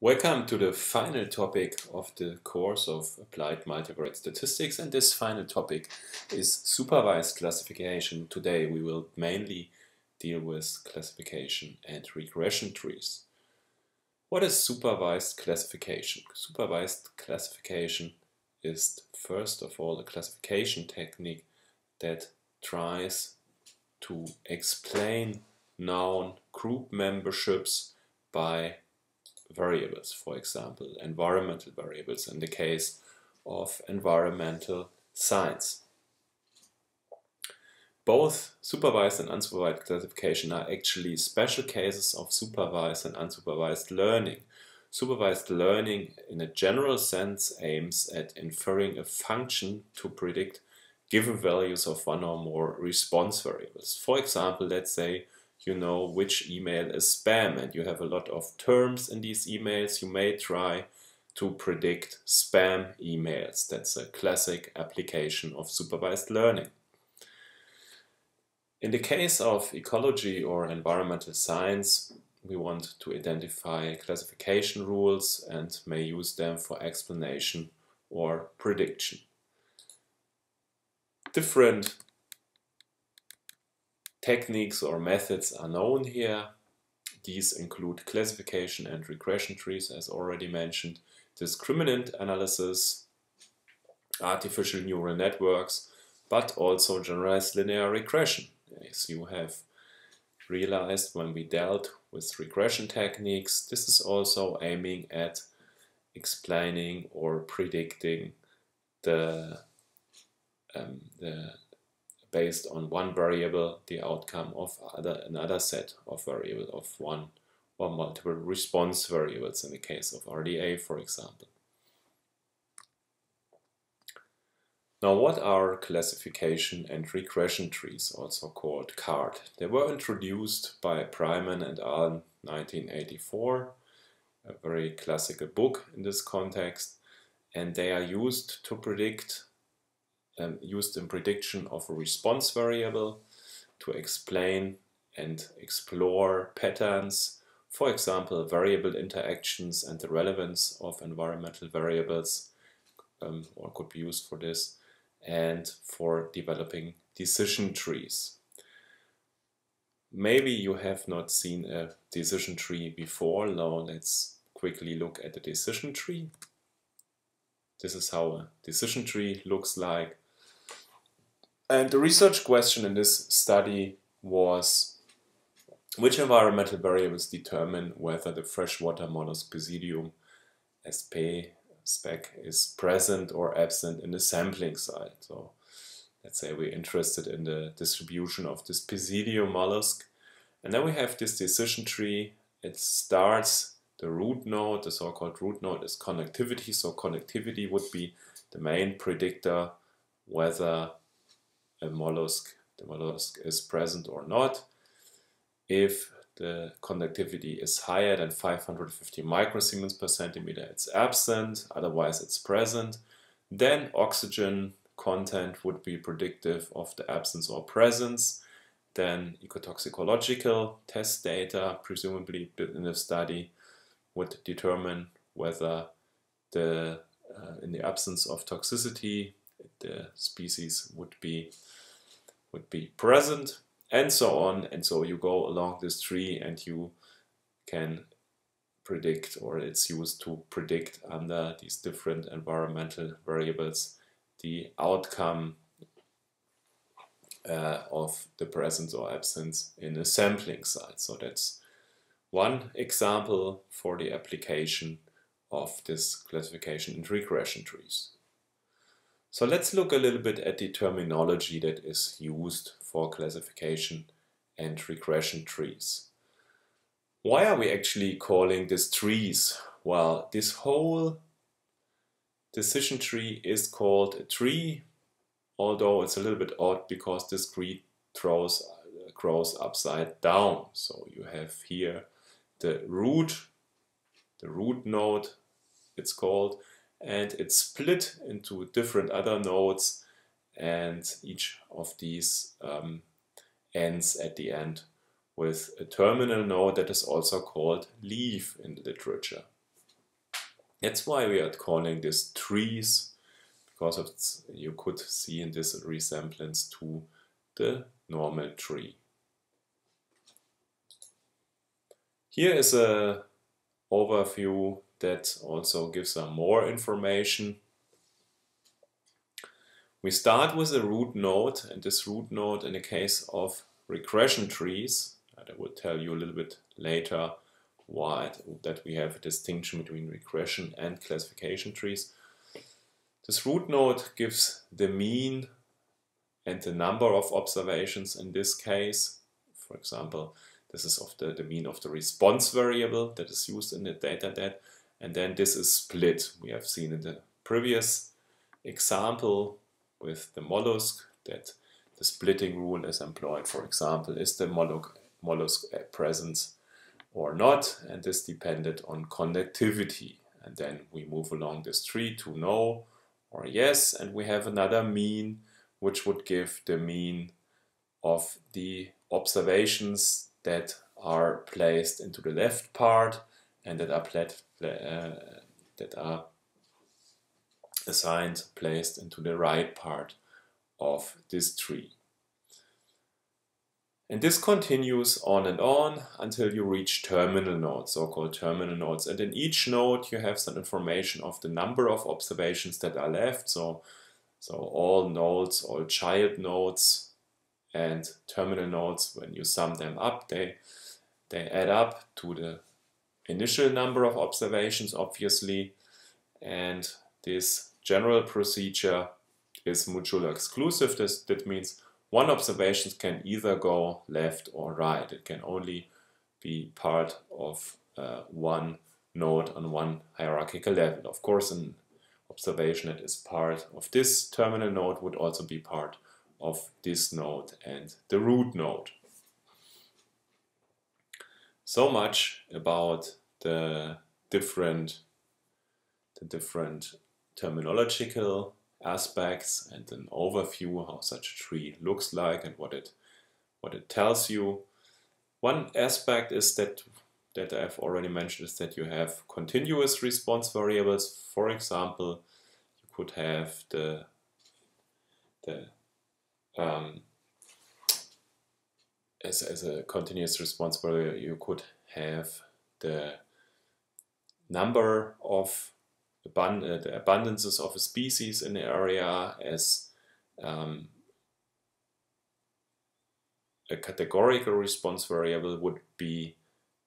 Welcome to the final topic of the course of Applied Multivariate Statistics and this final topic is supervised classification. Today we will mainly deal with classification and regression trees. What is supervised classification? Supervised classification is first of all a classification technique that tries to explain known group memberships by variables, for example, environmental variables in the case of environmental science. Both supervised and unsupervised classification are actually special cases of supervised and unsupervised learning. Supervised learning in a general sense aims at inferring a function to predict given values of one or more response variables. For example, let's say you know which email is spam and you have a lot of terms in these emails, you may try to predict spam emails. That's a classic application of supervised learning. In the case of ecology or environmental science, we want to identify classification rules and may use them for explanation or prediction. Different techniques or methods are known here. These include classification and regression trees, as already mentioned, discriminant analysis, artificial neural networks, but also generalized linear regression. As you have realized when we dealt with regression techniques, this is also aiming at explaining or predicting the, um, the based on one variable the outcome of other, another set of variable of one or multiple response variables in the case of RDA, for example. Now what are classification and regression trees, also called CART? They were introduced by Breiman and al. in 1984, a very classical book in this context, and they are used to predict um, used in prediction of a response variable to explain and explore patterns, for example, variable interactions and the relevance of environmental variables, um, or could be used for this, and for developing decision trees. Maybe you have not seen a decision tree before. Now let's quickly look at the decision tree. This is how a decision tree looks like. And the research question in this study was which environmental variables determine whether the freshwater mollusk Pisidium sp spec is present or absent in the sampling site. So let's say we're interested in the distribution of this Pisidium mollusk. And then we have this decision tree. It starts the root node, the so-called root node is conductivity. So conductivity would be the main predictor whether a mollusk, the mollusk is present or not. If the conductivity is higher than 550 microsiemens per centimeter, it's absent, otherwise it's present. Then oxygen content would be predictive of the absence or presence. Then ecotoxicological test data, presumably in the study, would determine whether the uh, in the absence of toxicity, the species would be would be present and so on and so you go along this tree and you can predict or it's used to predict under these different environmental variables the outcome uh, of the presence or absence in a sampling site. So that's one example for the application of this classification and regression trees. So let's look a little bit at the terminology that is used for classification and regression trees. Why are we actually calling this trees? Well, this whole decision tree is called a tree, although it's a little bit odd because this tree throws, grows upside down. So you have here the root, the root node it's called, and it's split into different other nodes and each of these um, ends at the end with a terminal node that is also called leaf in the literature. That's why we are calling this trees, because of you could see in this resemblance to the normal tree. Here is a overview that also gives some more information. We start with a root node and this root node in the case of regression trees, and I will tell you a little bit later why that we have a distinction between regression and classification trees. This root node gives the mean and the number of observations in this case. For example, this is of the, the mean of the response variable that is used in the data that. And then this is split. We have seen in the previous example with the mollusk that the splitting rule is employed. For example, is the mollusk, mollusk present or not? And this depended on conductivity. And then we move along this tree to no or yes. And we have another mean, which would give the mean of the observations that are placed into the left part and that are plat, uh, that are assigned placed into the right part of this tree. And this continues on and on until you reach terminal nodes, so-called terminal nodes. And in each node you have some information of the number of observations that are left. So, so all nodes, all child nodes and terminal nodes, when you sum them up, they, they add up to the initial number of observations, obviously. And this general procedure is mutually exclusive. This, that means one observation can either go left or right. It can only be part of uh, one node on one hierarchical level. Of course, an observation that is part of this terminal node would also be part of this node and the root node. So much about the different the different terminological aspects and an overview how such a tree looks like and what it what it tells you. One aspect is that that I've already mentioned is that you have continuous response variables. For example, you could have the the um, as, as a continuous response variable, you could have the number of abund uh, the abundances of a species in the area as um, a categorical response variable would be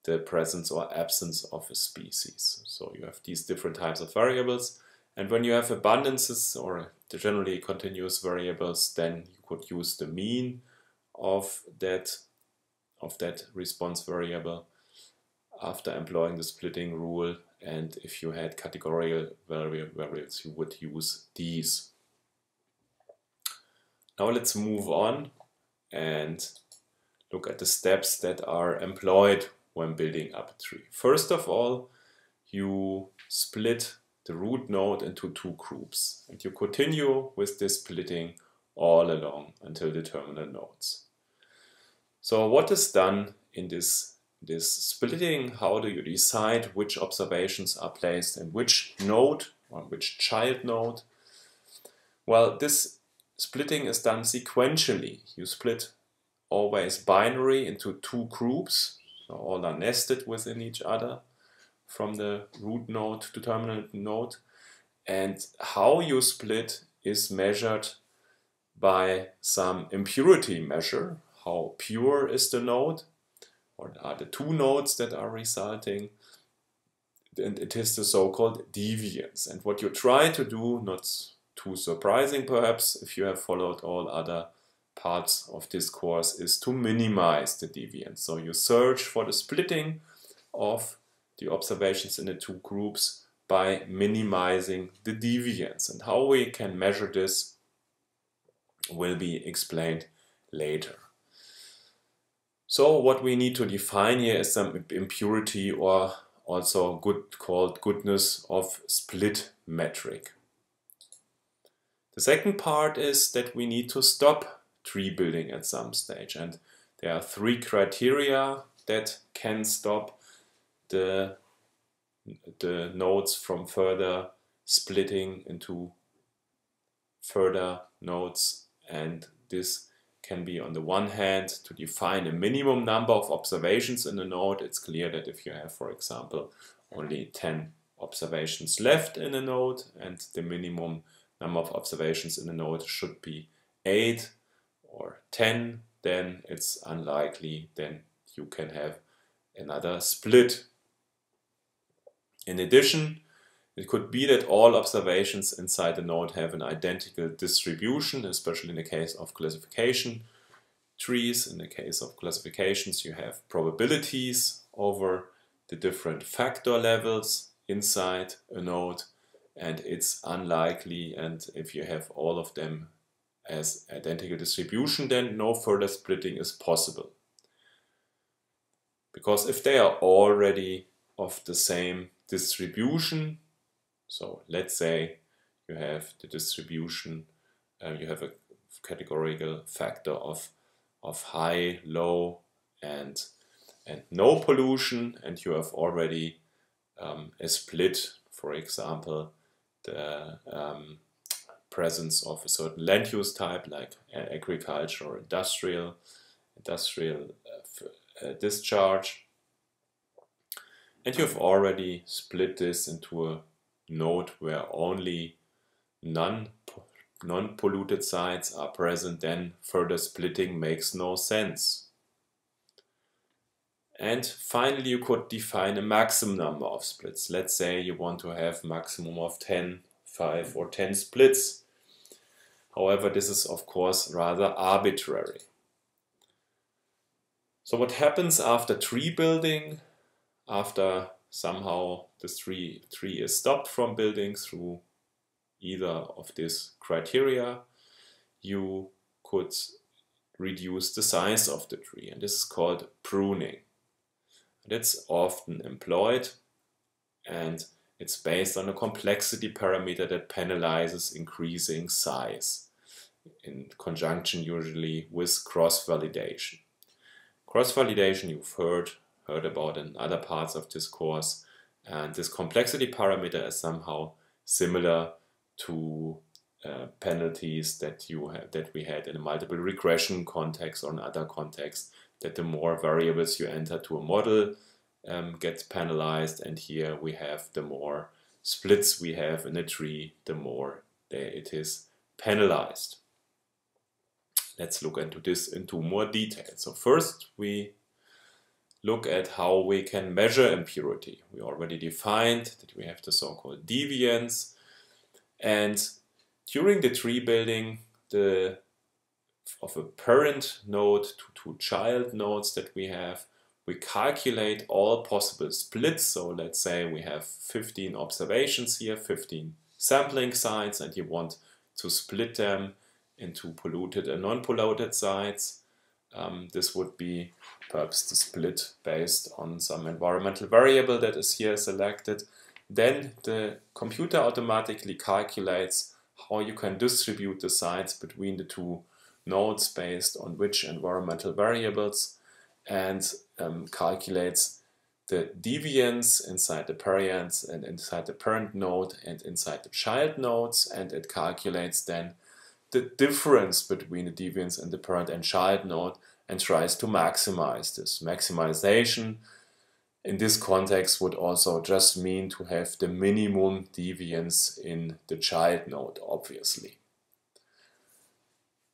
the presence or absence of a species. So you have these different types of variables and when you have abundances or generally continuous variables, then you could use the mean of that of that response variable after employing the splitting rule. And if you had categorical variables, you would use these. Now let's move on and look at the steps that are employed when building up a tree. First of all, you split the root node into two groups. And you continue with this splitting all along until the terminal nodes. So what is done in this, this splitting? How do you decide which observations are placed in which node or which child node? Well, this splitting is done sequentially. You split always binary into two groups, so all are nested within each other from the root node to terminal node. And how you split is measured by some impurity measure. How pure is the node? Or are the two nodes that are resulting? And it is the so-called deviance. And what you try to do, not too surprising perhaps, if you have followed all other parts of this course, is to minimize the deviance. So you search for the splitting of the observations in the two groups by minimizing the deviance. And how we can measure this will be explained later. So what we need to define here is some impurity or also good called goodness of split metric. The second part is that we need to stop tree building at some stage and there are three criteria that can stop the the nodes from further splitting into further nodes and this can be on the one hand to define a minimum number of observations in a node. It's clear that if you have, for example, only 10 observations left in a node and the minimum number of observations in a node should be 8 or 10, then it's unlikely then you can have another split. In addition, it could be that all observations inside the node have an identical distribution, especially in the case of classification trees. In the case of classifications, you have probabilities over the different factor levels inside a node and it's unlikely and if you have all of them as identical distribution then no further splitting is possible. Because if they are already of the same distribution, so let's say you have the distribution, uh, you have a categorical factor of, of high, low and, and no pollution and you have already um, a split, for example, the um, presence of a certain land use type like agriculture or industrial, industrial uh, uh, discharge. And you've already split this into a node where only non non-polluted sites are present, then further splitting makes no sense. And finally, you could define a maximum number of splits. Let's say you want to have maximum of 10, 5 or 10 splits. However, this is of course rather arbitrary. So what happens after tree building, after somehow the tree, tree is stopped from building through either of these criteria, you could reduce the size of the tree. And this is called pruning. That's often employed and it's based on a complexity parameter that penalizes increasing size in conjunction usually with cross-validation. Cross-validation you've heard, heard about in other parts of this course and this complexity parameter is somehow similar to uh, penalties that you that we had in a multiple regression context or in other contexts that the more variables you enter to a model um, gets penalized and here we have the more splits we have in a tree the more it is penalized. Let's look into this into more detail. So first we look at how we can measure impurity. We already defined that we have the so-called deviance and during the tree building the of a parent node to two child nodes that we have, we calculate all possible splits. So let's say we have 15 observations here, 15 sampling sites, and you want to split them into polluted and non-polluted sites. Um, this would be perhaps the split based on some environmental variable that is here selected. Then the computer automatically calculates how you can distribute the sites between the two nodes based on which environmental variables and um, calculates the deviance inside the parent and inside the parent node and inside the child nodes and it calculates then the difference between the deviance and the parent and child node and tries to maximize this. Maximization in this context would also just mean to have the minimum deviance in the child node, obviously.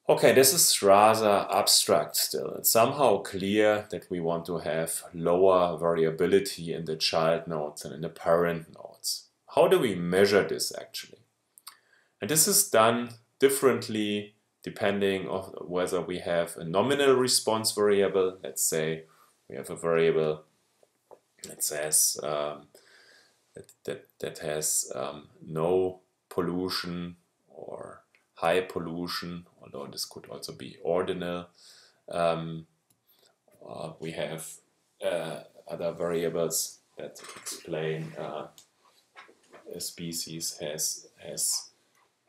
Okay, this is rather abstract still. It's somehow clear that we want to have lower variability in the child nodes than in the parent nodes. How do we measure this actually? And this is done differently depending on whether we have a nominal response variable, let's say we have a variable it says um, that, that, that has um, no pollution or high pollution, although this could also be ordinal. Um, uh, we have uh, other variables that explain uh, a species has has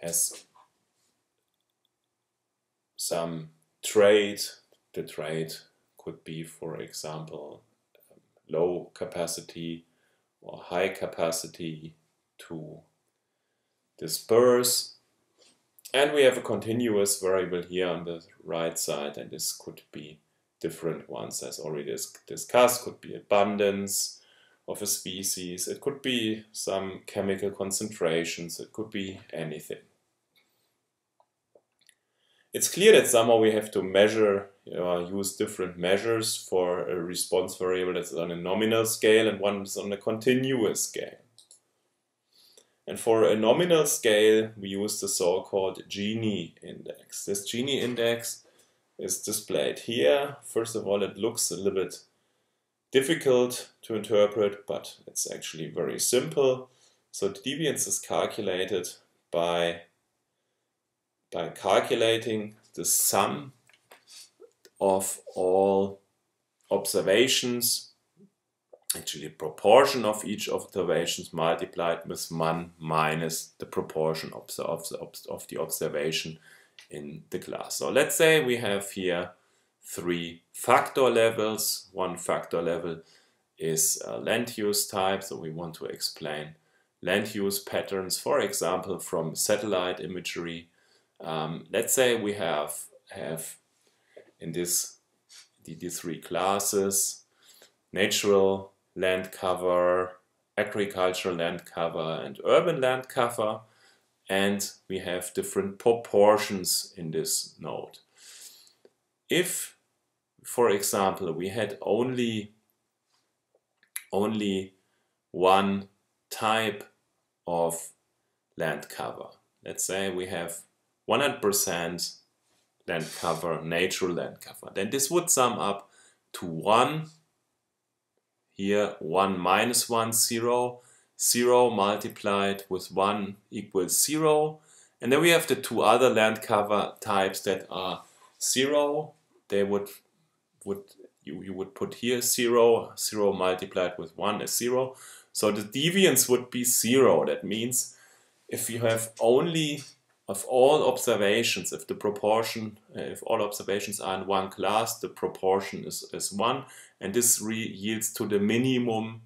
has some trade. The trade could be, for example, low capacity or high capacity to disperse. And we have a continuous variable here on the right side, and this could be different ones as already discussed, could be abundance of a species, it could be some chemical concentrations, it could be anything. It's clear that somehow we have to measure, know, use different measures for a response variable that's on a nominal scale and one is on a continuous scale. And for a nominal scale, we use the so-called Gini index. This Gini index is displayed here. First of all, it looks a little bit difficult to interpret, but it's actually very simple. So the deviance is calculated by, by calculating the sum of all observations, actually proportion of each observations multiplied with 1 minus the proportion of the, of the, of the observation in the class. So let's say we have here three factor levels. One factor level is uh, land use type, so we want to explain land use patterns, for example, from satellite imagery. Um, let's say we have, have in this the, the three classes, natural land cover, agricultural land cover, and urban land cover, and we have different proportions in this node. If for example, we had only only one type of land cover. Let's say we have 100% land cover, natural land cover. Then this would sum up to 1, here 1 minus 1, 0, 0 multiplied with 1 equals 0. And then we have the two other land cover types that are 0. They would would you, you would put here 0, 0 multiplied with 1 is 0. So the deviance would be 0. That means if you have only of all observations, if the proportion, uh, if all observations are in one class, the proportion is, is 1. And this yields to the minimum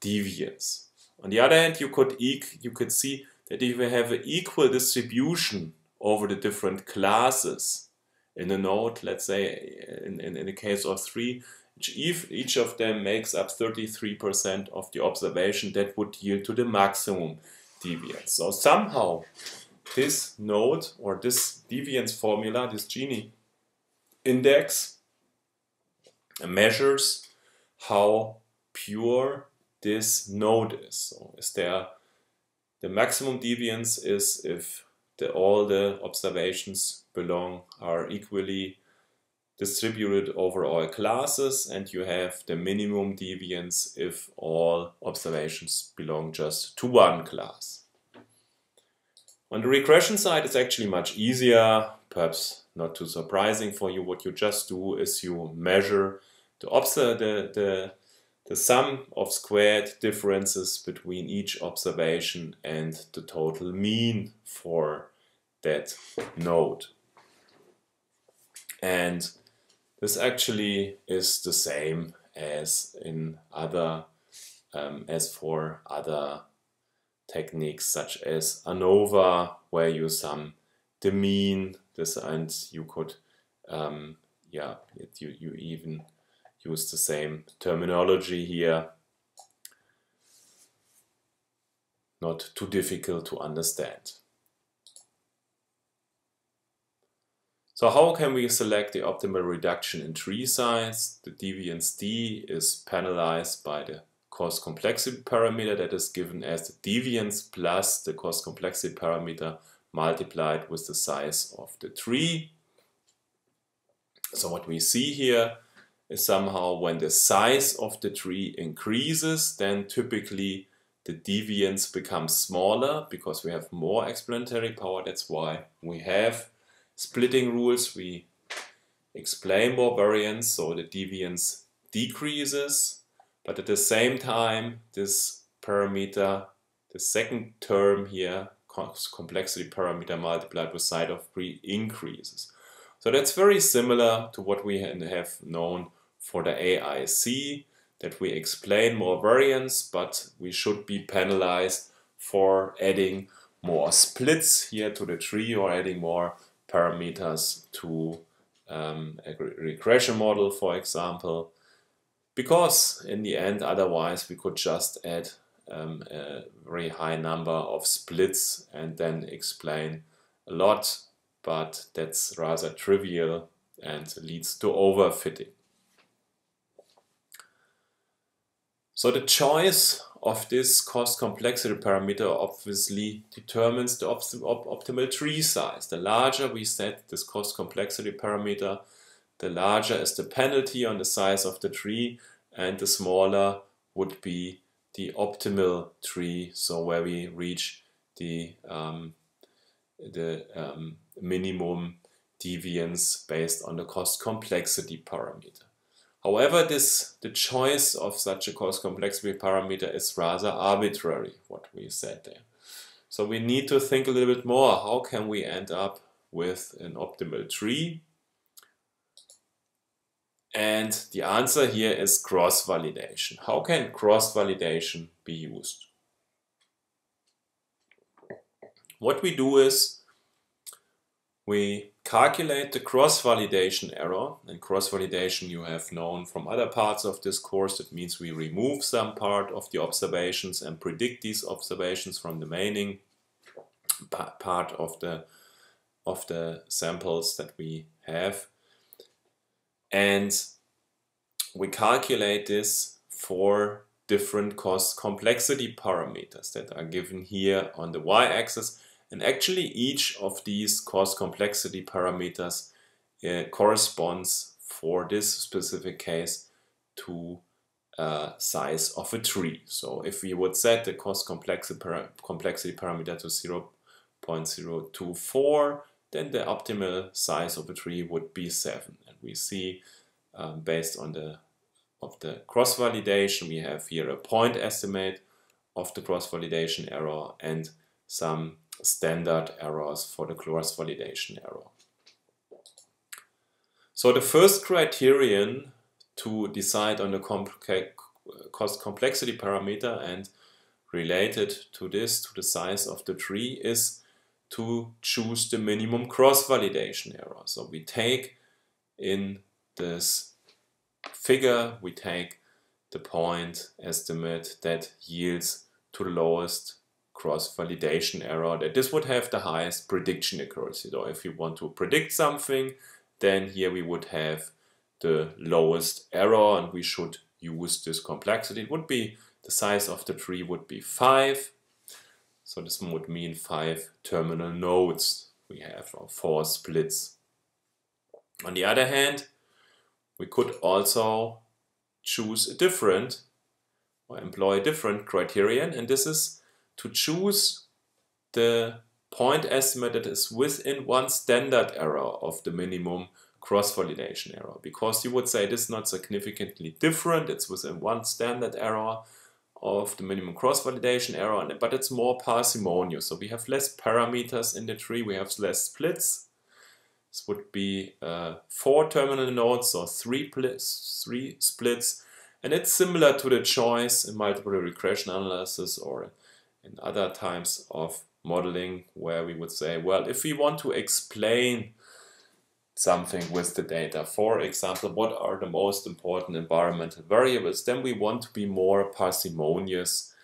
deviance. On the other hand, you could, you could see that if you have an equal distribution over the different classes, in a node, let's say in, in, in the case of three, each, each of them makes up 33% of the observation that would yield to the maximum deviance. So somehow this node or this deviance formula, this Gini index, uh, measures how pure this node is. So is there the maximum deviance is if the, all the observations belong are equally distributed over all classes and you have the minimum deviance if all observations belong just to one class. On the regression side it's actually much easier, perhaps not too surprising for you. What you just do is you measure the, the, the, the sum of squared differences between each observation and the total mean for that node. And this actually is the same as in other, um, as for other techniques such as ANOVA, where you sum the mean, this and you could, um, yeah, you, you even use the same terminology here. Not too difficult to understand. So how can we select the optimal reduction in tree size? The deviance D is penalized by the cost complexity parameter that is given as the deviance plus the cost complexity parameter multiplied with the size of the tree. So what we see here is somehow when the size of the tree increases, then typically the deviance becomes smaller because we have more explanatory power. That's why we have splitting rules, we explain more variance, so the deviance decreases, but at the same time, this parameter, the second term here, complexity parameter multiplied with side of 3 increases. So that's very similar to what we have known for the AIC. that we explain more variance, but we should be penalized for adding more splits here to the tree or adding more parameters to um, a regression model, for example, because in the end, otherwise we could just add um, a very high number of splits and then explain a lot, but that's rather trivial and leads to overfitting. So the choice of this cost complexity parameter obviously determines the op op optimal tree size. The larger we set this cost complexity parameter, the larger is the penalty on the size of the tree and the smaller would be the optimal tree, so where we reach the, um, the um, minimum deviance based on the cost complexity parameter. However, this the choice of such a cost complexity parameter is rather arbitrary, what we said there. So we need to think a little bit more, how can we end up with an optimal tree? And the answer here is cross-validation. How can cross-validation be used? What we do is we calculate the cross-validation error. And cross-validation you have known from other parts of this course. It means we remove some part of the observations and predict these observations from the remaining part of the, of the samples that we have. And we calculate this for different cost complexity parameters that are given here on the y-axis and actually each of these cost complexity parameters uh, corresponds for this specific case to uh, size of a tree. So if we would set the cost complexity, complexity parameter to 0.024, then the optimal size of a tree would be 7. And we see um, based on the of the cross-validation, we have here a point estimate of the cross-validation error and some standard errors for the cross-validation error. So the first criterion to decide on the cost complexity parameter and related to this, to the size of the tree, is to choose the minimum cross-validation error. So we take in this figure, we take the point estimate that yields to the lowest cross-validation error that this would have the highest prediction accuracy. So if you want to predict something, then here we would have the lowest error and we should use this complexity. It would be, the size of the tree would be 5. So this would mean 5 terminal nodes we have, or 4 splits. On the other hand, we could also choose a different or employ a different criterion and this is to choose the point estimate that is within one standard error of the minimum cross-validation error because you would say it is not significantly different, it's within one standard error of the minimum cross-validation error, but it's more parsimonious. So we have less parameters in the tree, we have less splits. This would be uh, four terminal nodes or three, three splits. And it's similar to the choice in multiple regression analysis or in other types of modeling where we would say, well, if we want to explain something with the data, for example, what are the most important environmental variables, then we want to be more parsimonious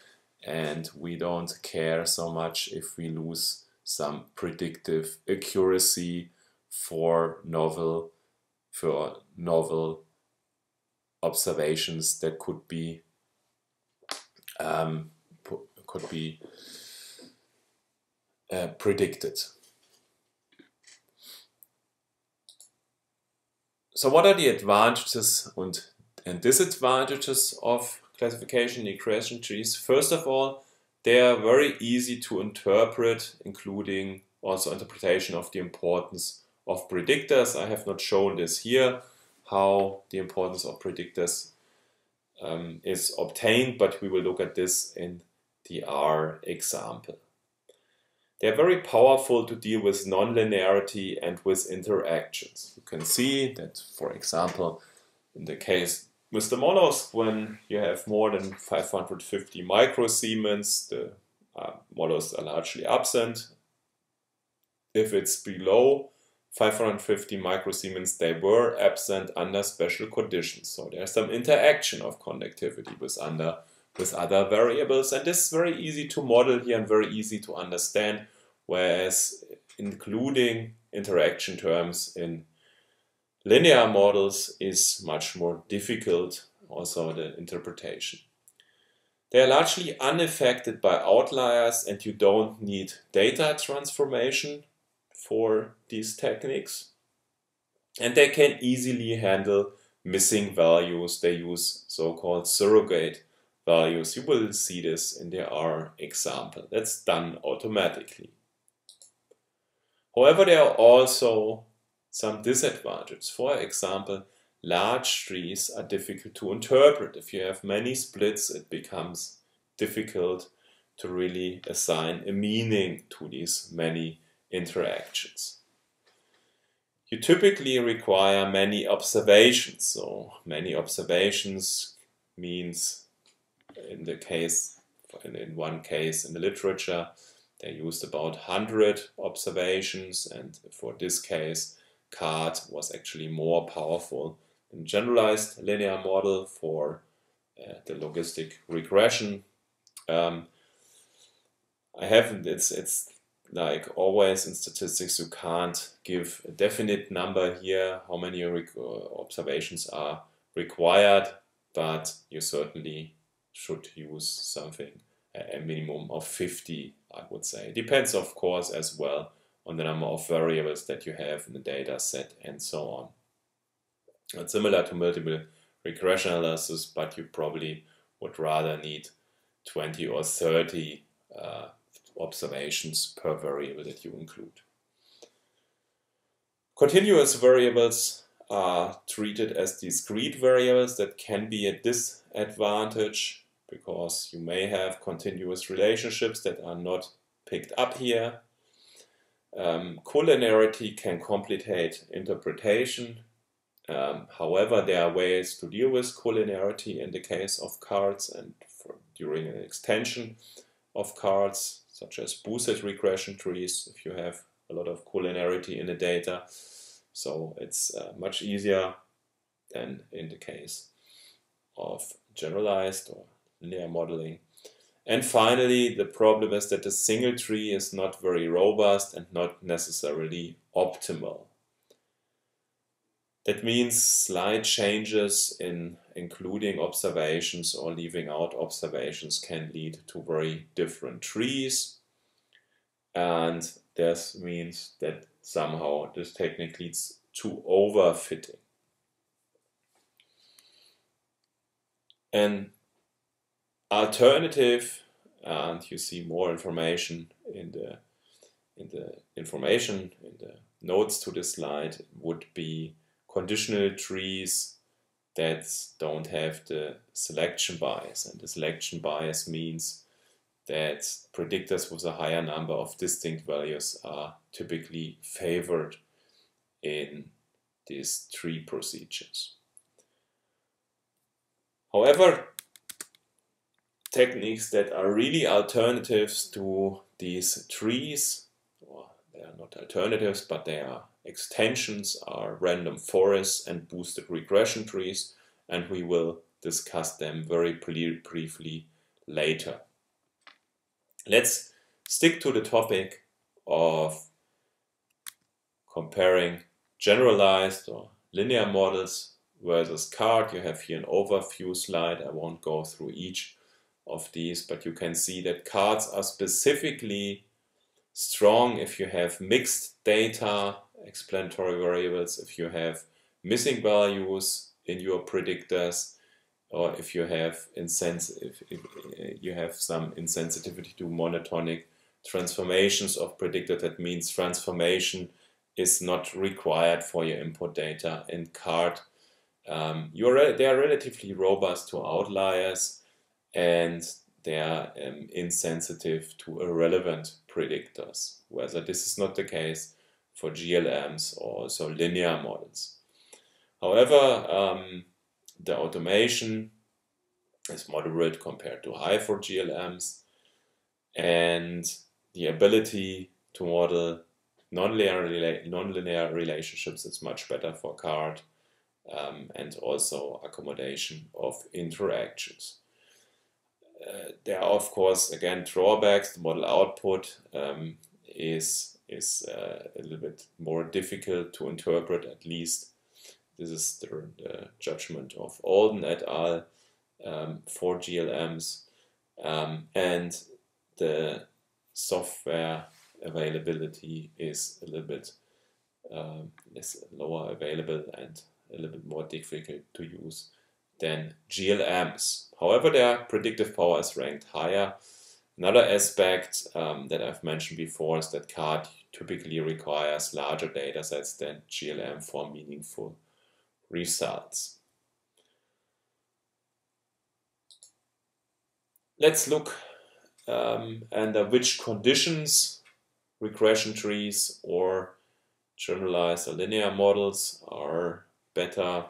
and we don't care so much if we lose some predictive accuracy for novel for novel observations that could be um, could be uh, predicted. So what are the advantages and disadvantages of classification regression trees? First of all, they are very easy to interpret, including also interpretation of the importance of predictors. I have not shown this here, how the importance of predictors um, is obtained, but we will look at this in the R example. They're very powerful to deal with nonlinearity and with interactions. You can see that, for example, in the case with the mollusks, when you have more than 550 microsiemens, the uh, mollusks are largely absent. If it's below 550 microsiemens, they were absent under special conditions. So there's some interaction of conductivity with under with other variables, and this is very easy to model here and very easy to understand. Whereas including interaction terms in linear models is much more difficult, also the interpretation. They are largely unaffected by outliers and you don't need data transformation for these techniques. And they can easily handle missing values. They use so-called surrogate values. You will see this in the R example. That's done automatically. However, there are also some disadvantages. For example, large trees are difficult to interpret. If you have many splits, it becomes difficult to really assign a meaning to these many interactions. You typically require many observations. So many observations means in the case, in one case in the literature, they used about 100 observations and for this case CART was actually more powerful than generalized linear model for uh, the logistic regression. Um, I haven't, it's, it's like always in statistics, you can't give a definite number here, how many observations are required, but you certainly should use something, a minimum of 50, I would say. Depends, of course, as well on the number of variables that you have in the data set and so on. It's similar to multiple regression analysis, but you probably would rather need 20 or 30 uh, observations per variable that you include. Continuous variables are treated as discrete variables that can be a disadvantage because you may have continuous relationships that are not picked up here. Um, collinearity can complicate interpretation. Um, however, there are ways to deal with collinearity in the case of CARTs and for, during an extension of CARTs, such as boosted regression trees, if you have a lot of collinearity in the data. So it's uh, much easier than in the case of generalized or linear modeling. And finally, the problem is that the single tree is not very robust and not necessarily optimal. That means slight changes in including observations or leaving out observations can lead to very different trees. And this means that somehow this technique leads to overfitting. And alternative and you see more information in the in the information in the notes to this slide would be conditional trees that don't have the selection bias and the selection bias means that predictors with a higher number of distinct values are typically favored in these tree procedures. However, techniques that are really alternatives to these trees, or they are not alternatives, but they are extensions, are random forests and boosted regression trees, and we will discuss them very briefly later. Let's stick to the topic of comparing generalized or linear models versus CART. You have here an overview slide. I won't go through each of these, but you can see that CARTs are specifically strong if you have mixed data, explanatory variables, if you have missing values in your predictors, or if you have insens if, if you have some insensitivity to monotonic transformations of predictor, that means transformation is not required for your input data. In CART, um, you're they are relatively robust to outliers and they are um, insensitive to irrelevant predictors, whether this is not the case for GLMs or so linear models. However, um, the automation is moderate compared to high for GLMs, and the ability to model nonlinear, nonlinear relationships is much better for CART um, and also accommodation of interactions. Uh, there are of course again drawbacks. The model output um, is is uh, a little bit more difficult to interpret. At least this is the, the judgment of Olden et al. Um, for GLMs, um, and the software availability is a little bit um, less lower available and a little bit more difficult to use than GLMs. However, their predictive power is ranked higher. Another aspect um, that I've mentioned before is that CART typically requires larger data sets than GLM for meaningful results. Let's look um, under which conditions regression trees or generalized or linear models are better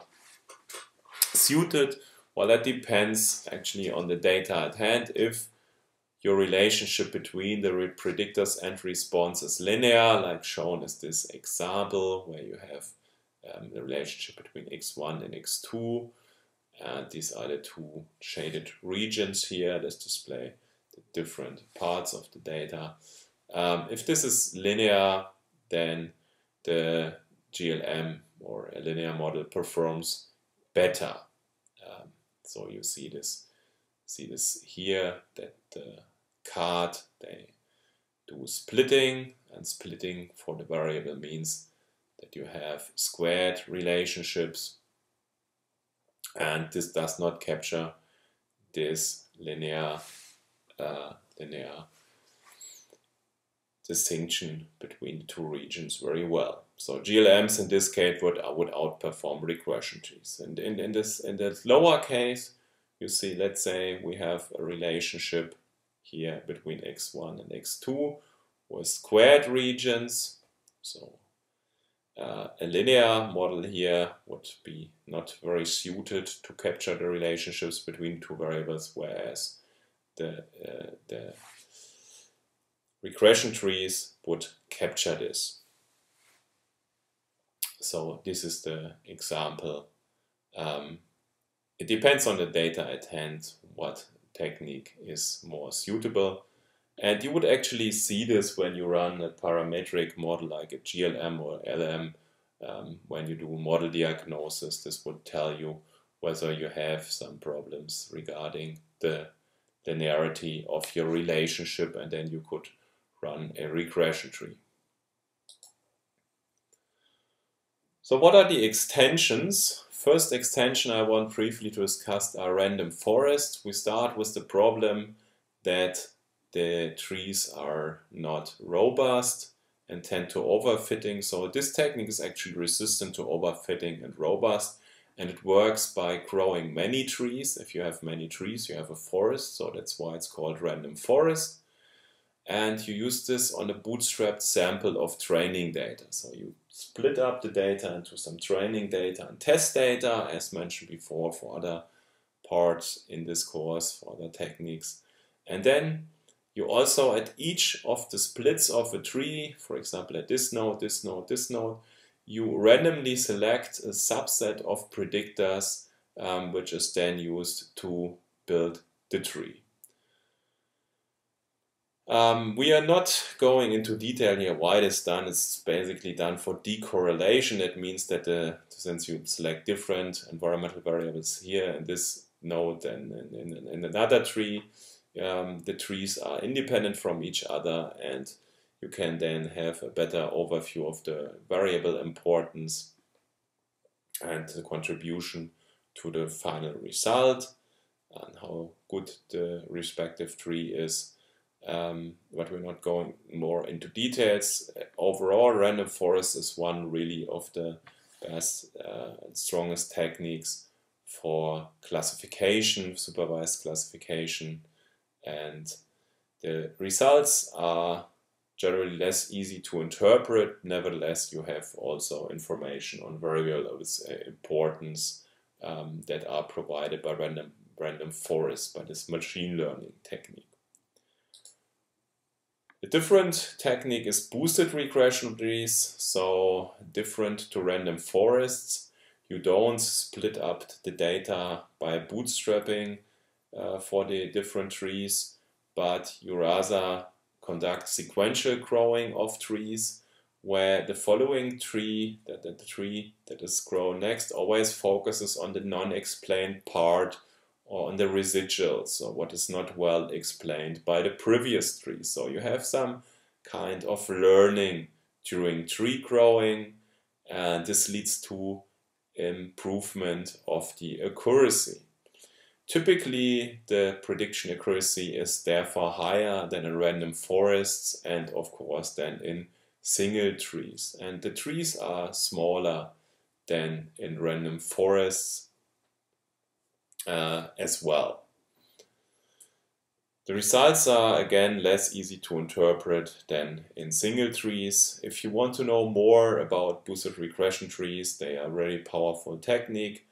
suited? Well, that depends actually on the data at hand. If your relationship between the predictors and response is linear, like shown as this example, where you have um, the relationship between x1 and x2, and these are the two shaded regions here that display the different parts of the data. Um, if this is linear, then the GLM or a linear model performs better. So you see this, see this here that the CART they do splitting, and splitting for the variable means that you have squared relationships, and this does not capture this linear uh, linear distinction between the two regions very well. So GLMs in this case would, uh, would outperform regression trees. And in, in, this, in this lower case, you see, let's say we have a relationship here between x1 and x2 with squared regions. So uh, a linear model here would be not very suited to capture the relationships between two variables, whereas the, uh, the regression trees would capture this. So this is the example. Um, it depends on the data at hand what technique is more suitable. And you would actually see this when you run a parametric model like a GLM or LM. Um, when you do model diagnosis, this would tell you whether you have some problems regarding the linearity of your relationship and then you could run a regression tree. So what are the extensions? First extension I want briefly to discuss are random forests. We start with the problem that the trees are not robust and tend to overfitting. So this technique is actually resistant to overfitting and robust and it works by growing many trees. If you have many trees, you have a forest, so that's why it's called random forest and you use this on a bootstrapped sample of training data. So you split up the data into some training data and test data, as mentioned before for other parts in this course, for other techniques. And then you also at each of the splits of a tree, for example at this node, this node, this node, you randomly select a subset of predictors um, which is then used to build the tree. Um, we are not going into detail here why it is done. It's basically done for decorrelation. That means that the, since you select different environmental variables here in this node and in, in, in another tree, um, the trees are independent from each other and you can then have a better overview of the variable importance and the contribution to the final result and how good the respective tree is um, but we're not going more into details. Overall, random forest is one really of the best uh, and strongest techniques for classification, supervised classification, and the results are generally less easy to interpret. Nevertheless, you have also information on variables uh, importance um, that are provided by random, random forest, by this machine learning technique. A different technique is boosted regression trees, so different to random forests. You don't split up the data by bootstrapping uh, for the different trees, but you rather conduct sequential growing of trees where the following tree, that the tree that is grown next, always focuses on the non-explained part or on the residuals, or what is not well explained by the previous tree. So you have some kind of learning during tree growing, and this leads to improvement of the accuracy. Typically, the prediction accuracy is therefore higher than in random forests and of course than in single trees. And the trees are smaller than in random forests uh, as well. The results are again less easy to interpret than in single trees. If you want to know more about boosted regression trees, they are a very powerful technique,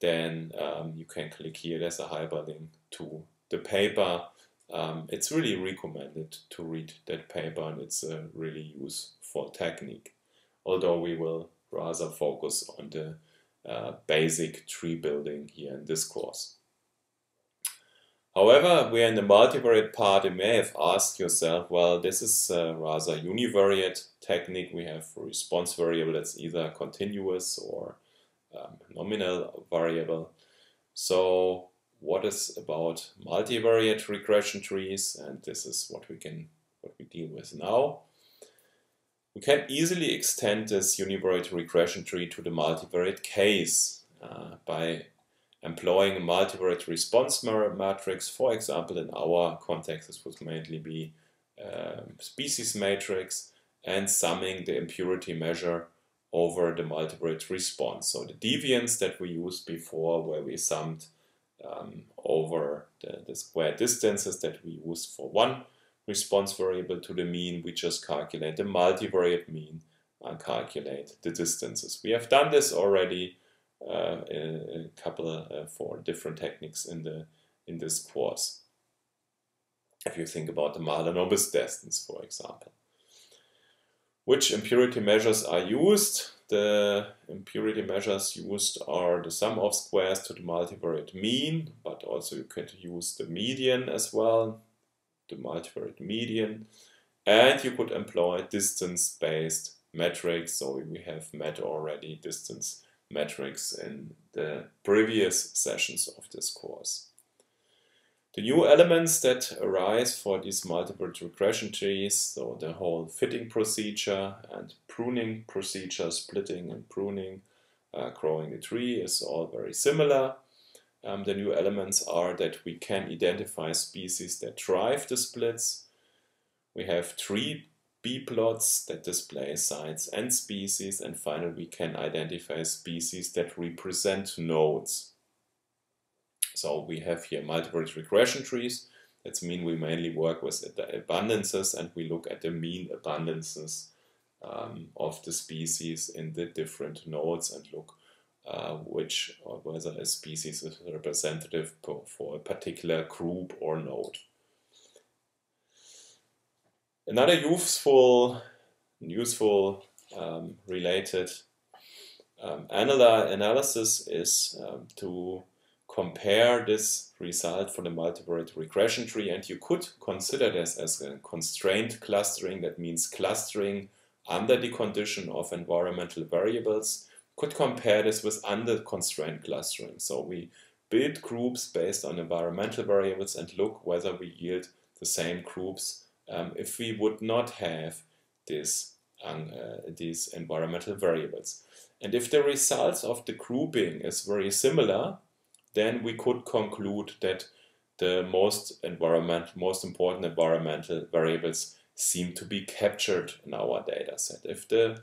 then um, you can click here, there's a hyperlink to the paper. Um, it's really recommended to read that paper and it's a really useful technique. Although we will rather focus on the uh, basic tree building here in this course. However, we are in the multivariate part, you may have asked yourself, well, this is a rather univariate technique. We have a response variable that's either continuous or um, nominal variable. So what is about multivariate regression trees? And this is what we can what we deal with now. We can easily extend this univariate regression tree to the multivariate case uh, by employing a multivariate response matrix. For example, in our context, this would mainly be um, species matrix and summing the impurity measure over the multivariate response. So the deviance that we used before where we summed um, over the, the square distances that we used for one response variable to the mean, we just calculate the multivariate mean and calculate the distances. We have done this already uh, a, couple of uh, for different techniques in the in this course. If you think about the Mahalanobis distance, for example. Which impurity measures are used? The impurity measures used are the sum of squares to the multivariate mean, but also you could use the median as well, the multivariate median. And you could employ distance-based metrics. So we have met already distance metrics in the previous sessions of this course. The new elements that arise for these multiple regression trees, so the whole fitting procedure and pruning procedure, splitting and pruning, uh, growing the tree is all very similar. Um, the new elements are that we can identify species that drive the splits. We have tree B-plots that display sites and species, and finally we can identify species that represent nodes. So we have here multivariate regression trees. That means we mainly work with the abundances and we look at the mean abundances um, of the species in the different nodes and look uh, which or whether a species is representative for a particular group or node. Another useful, useful um, related um, analysis is um, to compare this result for the multivariate regression tree and you could consider this as a constrained clustering that means clustering under the condition of environmental variables could compare this with under constrained clustering so we build groups based on environmental variables and look whether we yield the same groups um, if we would not have this, um, uh, these environmental variables. And if the results of the grouping is very similar, then we could conclude that the most environment, most important environmental variables seem to be captured in our data set. If the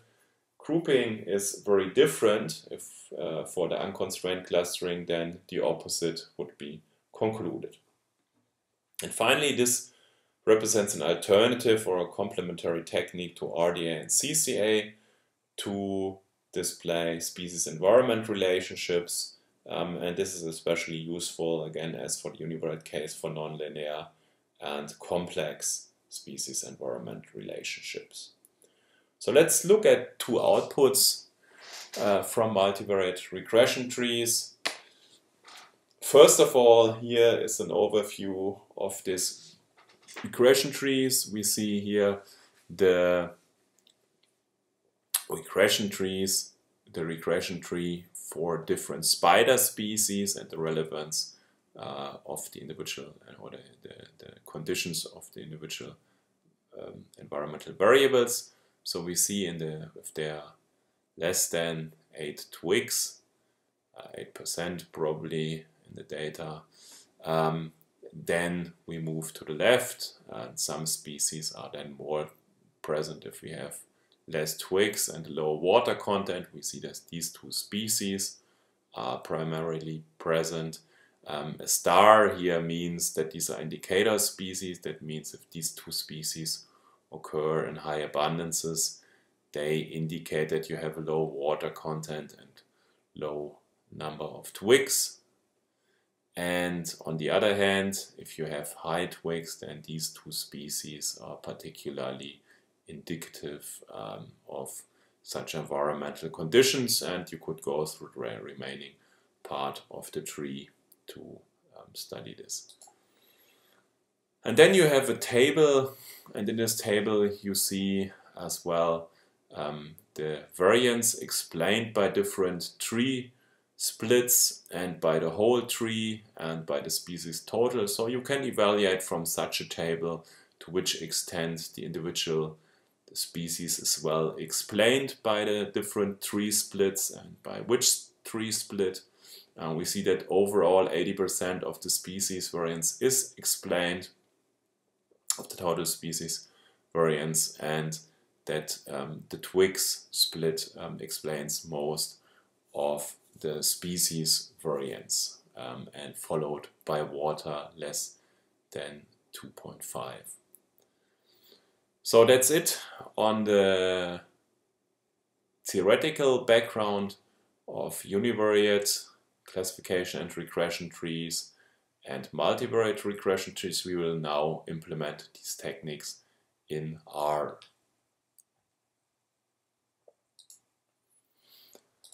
grouping is very different if, uh, for the unconstrained clustering, then the opposite would be concluded. And finally, this represents an alternative or a complementary technique to RDA and CCA to display species-environment relationships Um, and this is especially useful, again, as for the univariate case for nonlinear and complex species environment relationships. So let's look at two outputs uh, from multivariate regression trees. First of all, here is an overview of this regression trees. We see here the regression trees, the regression tree for different spider species and the relevance uh, of the individual or the, the, the, conditions of the individual um, environmental variables. So we see in the if they are less than 8 twigs, 8% uh, probably in the data, um, then we move to the left and some species are then more present if we have less twigs and lower water content. We see that these two species are primarily present. Um, a star here means that these are indicator species. That means if these two species occur in high abundances, they indicate that you have a low water content and low number of twigs. And on the other hand, if you have high twigs, then these two species are particularly indicative um, of such environmental conditions and you could go through the remaining part of the tree to um, study this. And then you have a table and in this table you see as well um, the variance explained by different tree splits and by the whole tree and by the species total. So you can evaluate from such a table to which extent the individual species is well explained by the different tree splits and by which tree split. Uh, we see that overall 80% of the species variance is explained of the total species variance and that um, the twigs split um, explains most of the species variance um, and followed by water less than 2.5. So that's it on the theoretical background of univariate classification and regression trees and multivariate regression trees. We will now implement these techniques in R.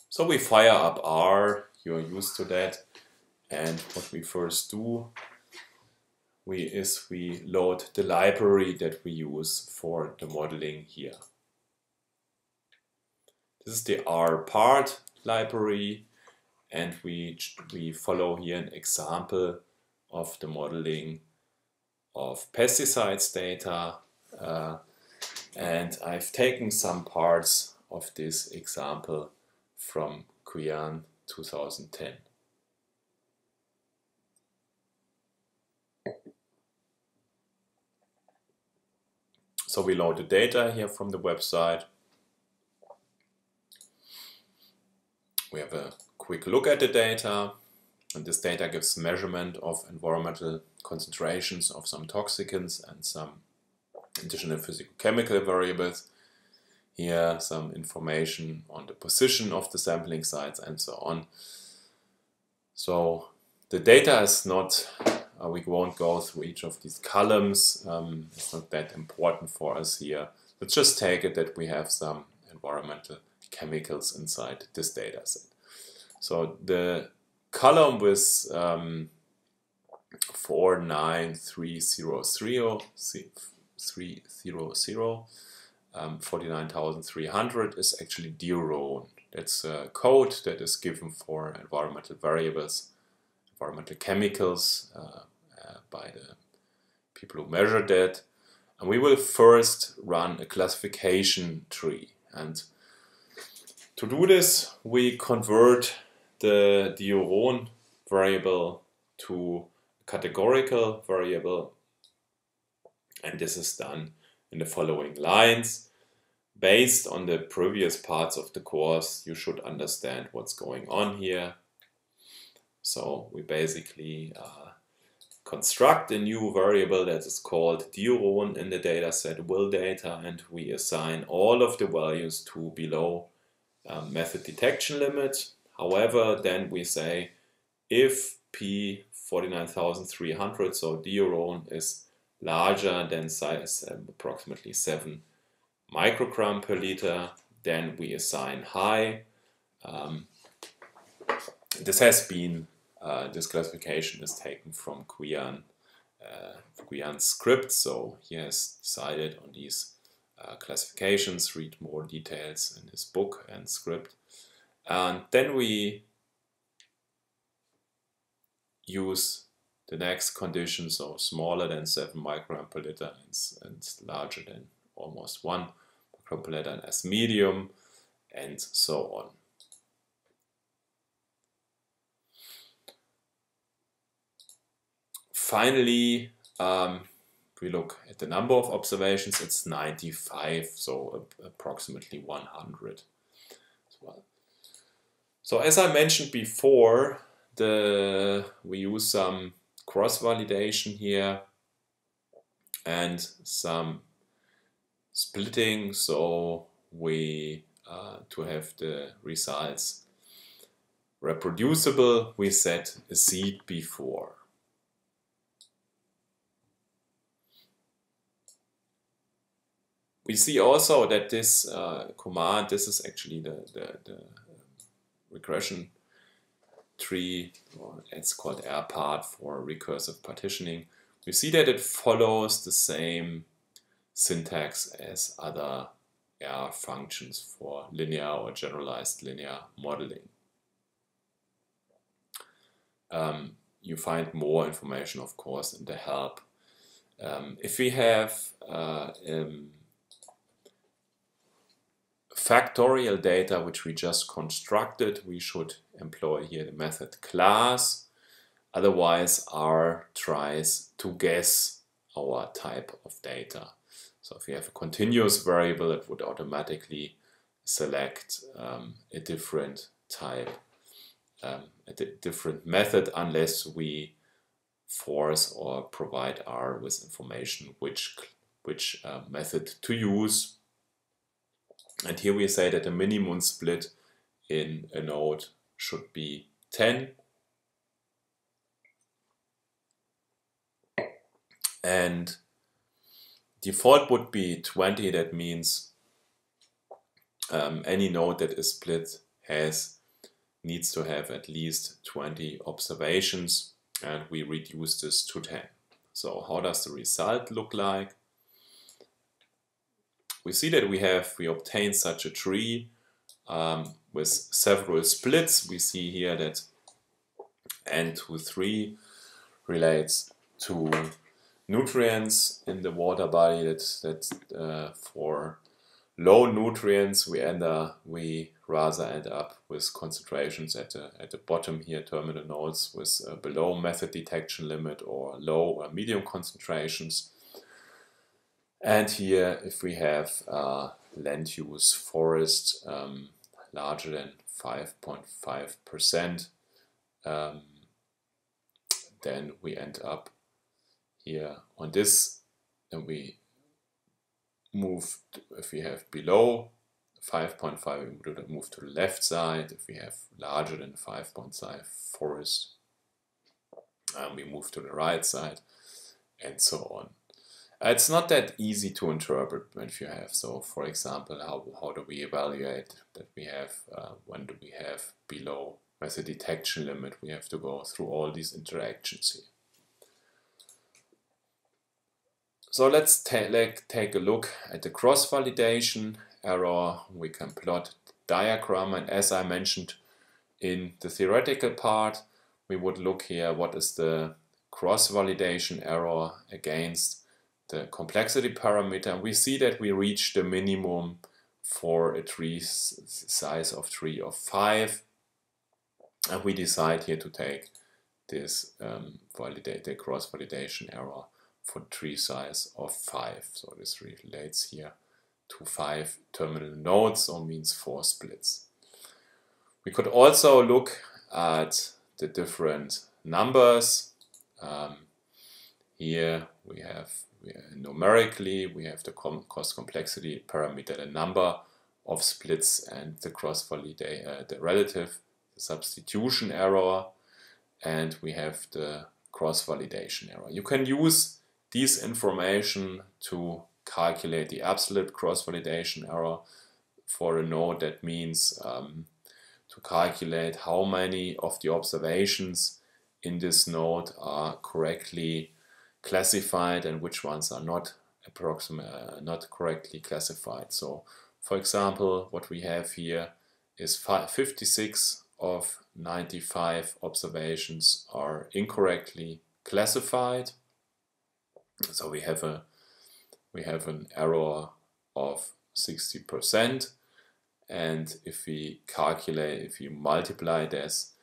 So we fire up R, you're used to that. And what we first do we, is we load the library that we use for the modeling here. This is the rpart library and we, we follow here an example of the modeling of pesticides data uh, and I've taken some parts of this example from Qian 2010. So we load the data here from the website. We have a quick look at the data and this data gives measurement of environmental concentrations of some toxicants and some additional physical-chemical variables. Here some information on the position of the sampling sites and so on. So the data is not uh, we won't go through each of these columns. Um, it's not that important for us here. Let's just take it that we have some environmental chemicals inside this data set. So the column with um, 49300, 300 um, 49,300 is actually diuron. That's a code that is given for environmental variables environmental chemicals uh, uh, by the people who measure that. And we will first run a classification tree. And to do this, we convert the diuron variable to categorical variable. And this is done in the following lines. Based on the previous parts of the course, you should understand what's going on here. So we basically uh, construct a new variable that is called diuron in the dataset will data and we assign all of the values to below um, method detection limit. However, then we say if P 49300, so diuron is larger than size um, approximately 7 microgram per liter, then we assign high. Um, this has been, uh, this classification is taken from Qian, uh, script, so he has decided on these uh, classifications, read more details in his book and script. And then we use the next condition, so smaller than 7 microgram per liter and, larger than almost 1 microgram per liter as medium, and so on. Finally, um, we look at the number of observations, it's 95, so approximately 100 as well. So as I mentioned before, the we use some cross-validation here and some splitting, so we uh, to have the results reproducible, we set a seed before. We see also that this uh, command, this is actually the, the, the regression tree, or it's called rpart for recursive partitioning. We see that it follows the same syntax as other R functions for linear or generalized linear modeling. Um, you find more information, of course, in the help. Um, if we have uh, um, factorial data which we just constructed, we should employ here the method class. Otherwise, R tries to guess our type of data. So if we have a continuous variable, it would automatically select um, a different type, um, a different method, unless we force or provide R with information which, which uh, method to use and here we say that the minimum split in a node should be 10. And default would be 20. That means um, any node that is split has needs to have at least 20 observations and we reduce this to 10. So how does the result look like? We see that we have, we obtain such a tree um, with several splits. We see here that N23 relates to nutrients in the water body that, that uh, for low nutrients we end up, we rather end up with concentrations at the, at the bottom here, terminal nodes with uh, below method detection limit or low or medium concentrations. And here, if we have uh, land use forest um, larger than 5.5%, um, then we end up here on this, and we move, to, if we have below 5.5, we would move to the left side. If we have larger than 5.5 forest, um, we move to the right side, and so on. It's not that easy to interpret if you have. So, for example, how, how do we evaluate that we have, uh, when do we have below as a detection limit? We have to go through all these interactions here. So let's like, take a look at the cross-validation error. We can plot the diagram and as I mentioned in the theoretical part, we would look here what is the cross-validation error against the complexity parameter, and we see that we reach the minimum for a tree size of 3 of 5. And we decide here to take this um, validate the cross validation error for tree size of 5. So this relates here to 5 terminal nodes, or means 4 splits. We could also look at the different numbers. Um, here we have numerically, we have the cost complexity parameter, the number of splits and the cross validate, uh, the relative substitution error. and we have the cross-validation error. You can use this information to calculate the absolute cross-validation error for a node. That means um, to calculate how many of the observations in this node are correctly classified and which ones are not approximate, uh, not correctly classified. So, for example, what we have here is 56 of 95 observations are incorrectly classified. So we have a we have an error of 60% and if we calculate if you multiply this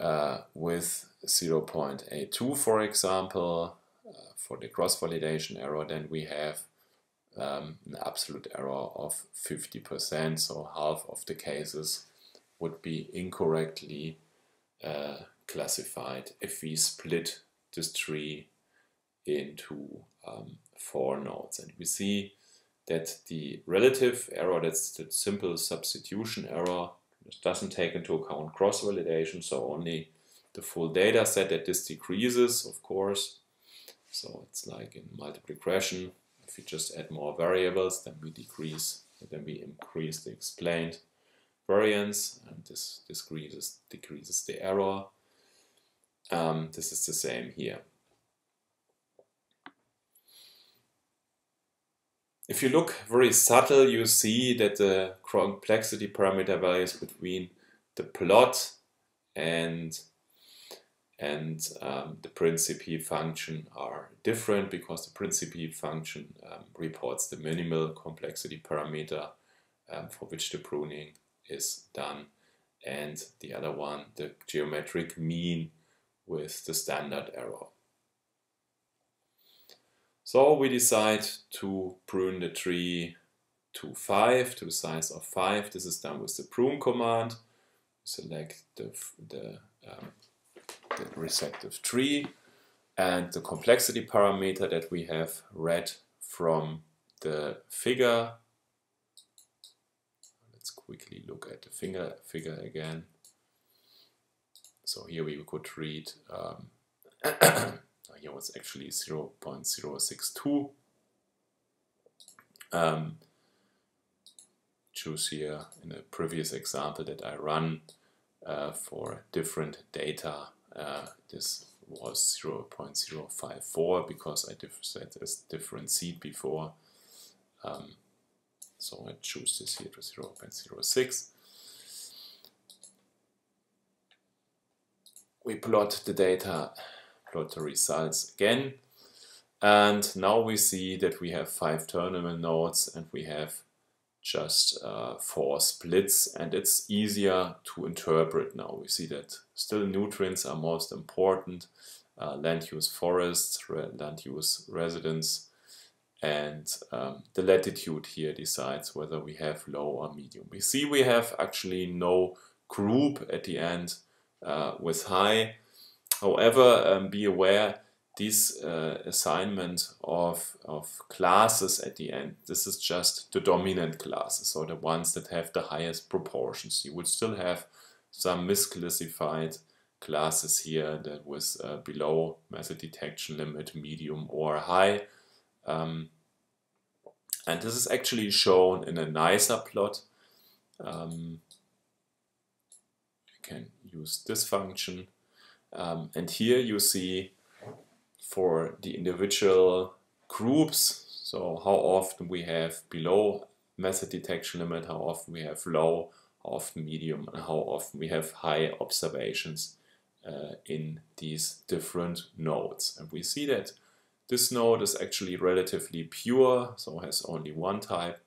uh, with 0.82 for example uh, for the cross-validation error then we have um, an absolute error of 50% so half of the cases would be incorrectly uh, classified if we split this tree into um, four nodes. And we see that the relative error that's the simple substitution error doesn't take into account cross-validation, so only the full data set that this decreases, of course. So it's like in multiple regression, if we just add more variables, then we decrease, then we increase the explained variance, and this decreases, decreases the error. Um, this is the same here. If you look very subtle, you see that the complexity parameter values between the plot and and um, the printcp function are different because the printcp function um, reports the minimal complexity parameter um, for which the pruning is done and the other one the geometric mean with the standard error. So we decide to prune the tree to 5, to the size of 5. This is done with the prune command. Select the, the, um, the respective tree and the complexity parameter that we have read from the figure. Let's quickly look at the finger, figure again. So here we could read um, here was actually 0 0.062. Um, choose here in the previous example that I run uh, for different data. Uh, this was 0.054 because I set as different seed before. Um, so I choose this here to 0.06. We plot the data plot the results again. And now we see that we have five terminal nodes and we have just uh, four splits and it's easier to interpret now. We see that still nutrients are most important, uh, land use forests, land use residence, and um, the latitude here decides whether we have low or medium. We see we have actually no group at the end uh, with high, However, um, be aware this uh, assignment of, of classes at the end, this is just the dominant classes, so the ones that have the highest proportions. You would still have some misclassified classes here that was uh, below method detection limit, medium or high. Um, and this is actually shown in a nicer plot. Um, you can use this function um, and here you see for the individual groups, so how often we have below method detection limit, how often we have low, how often medium, and how often we have high observations uh, in these different nodes. And we see that this node is actually relatively pure, so has only one type,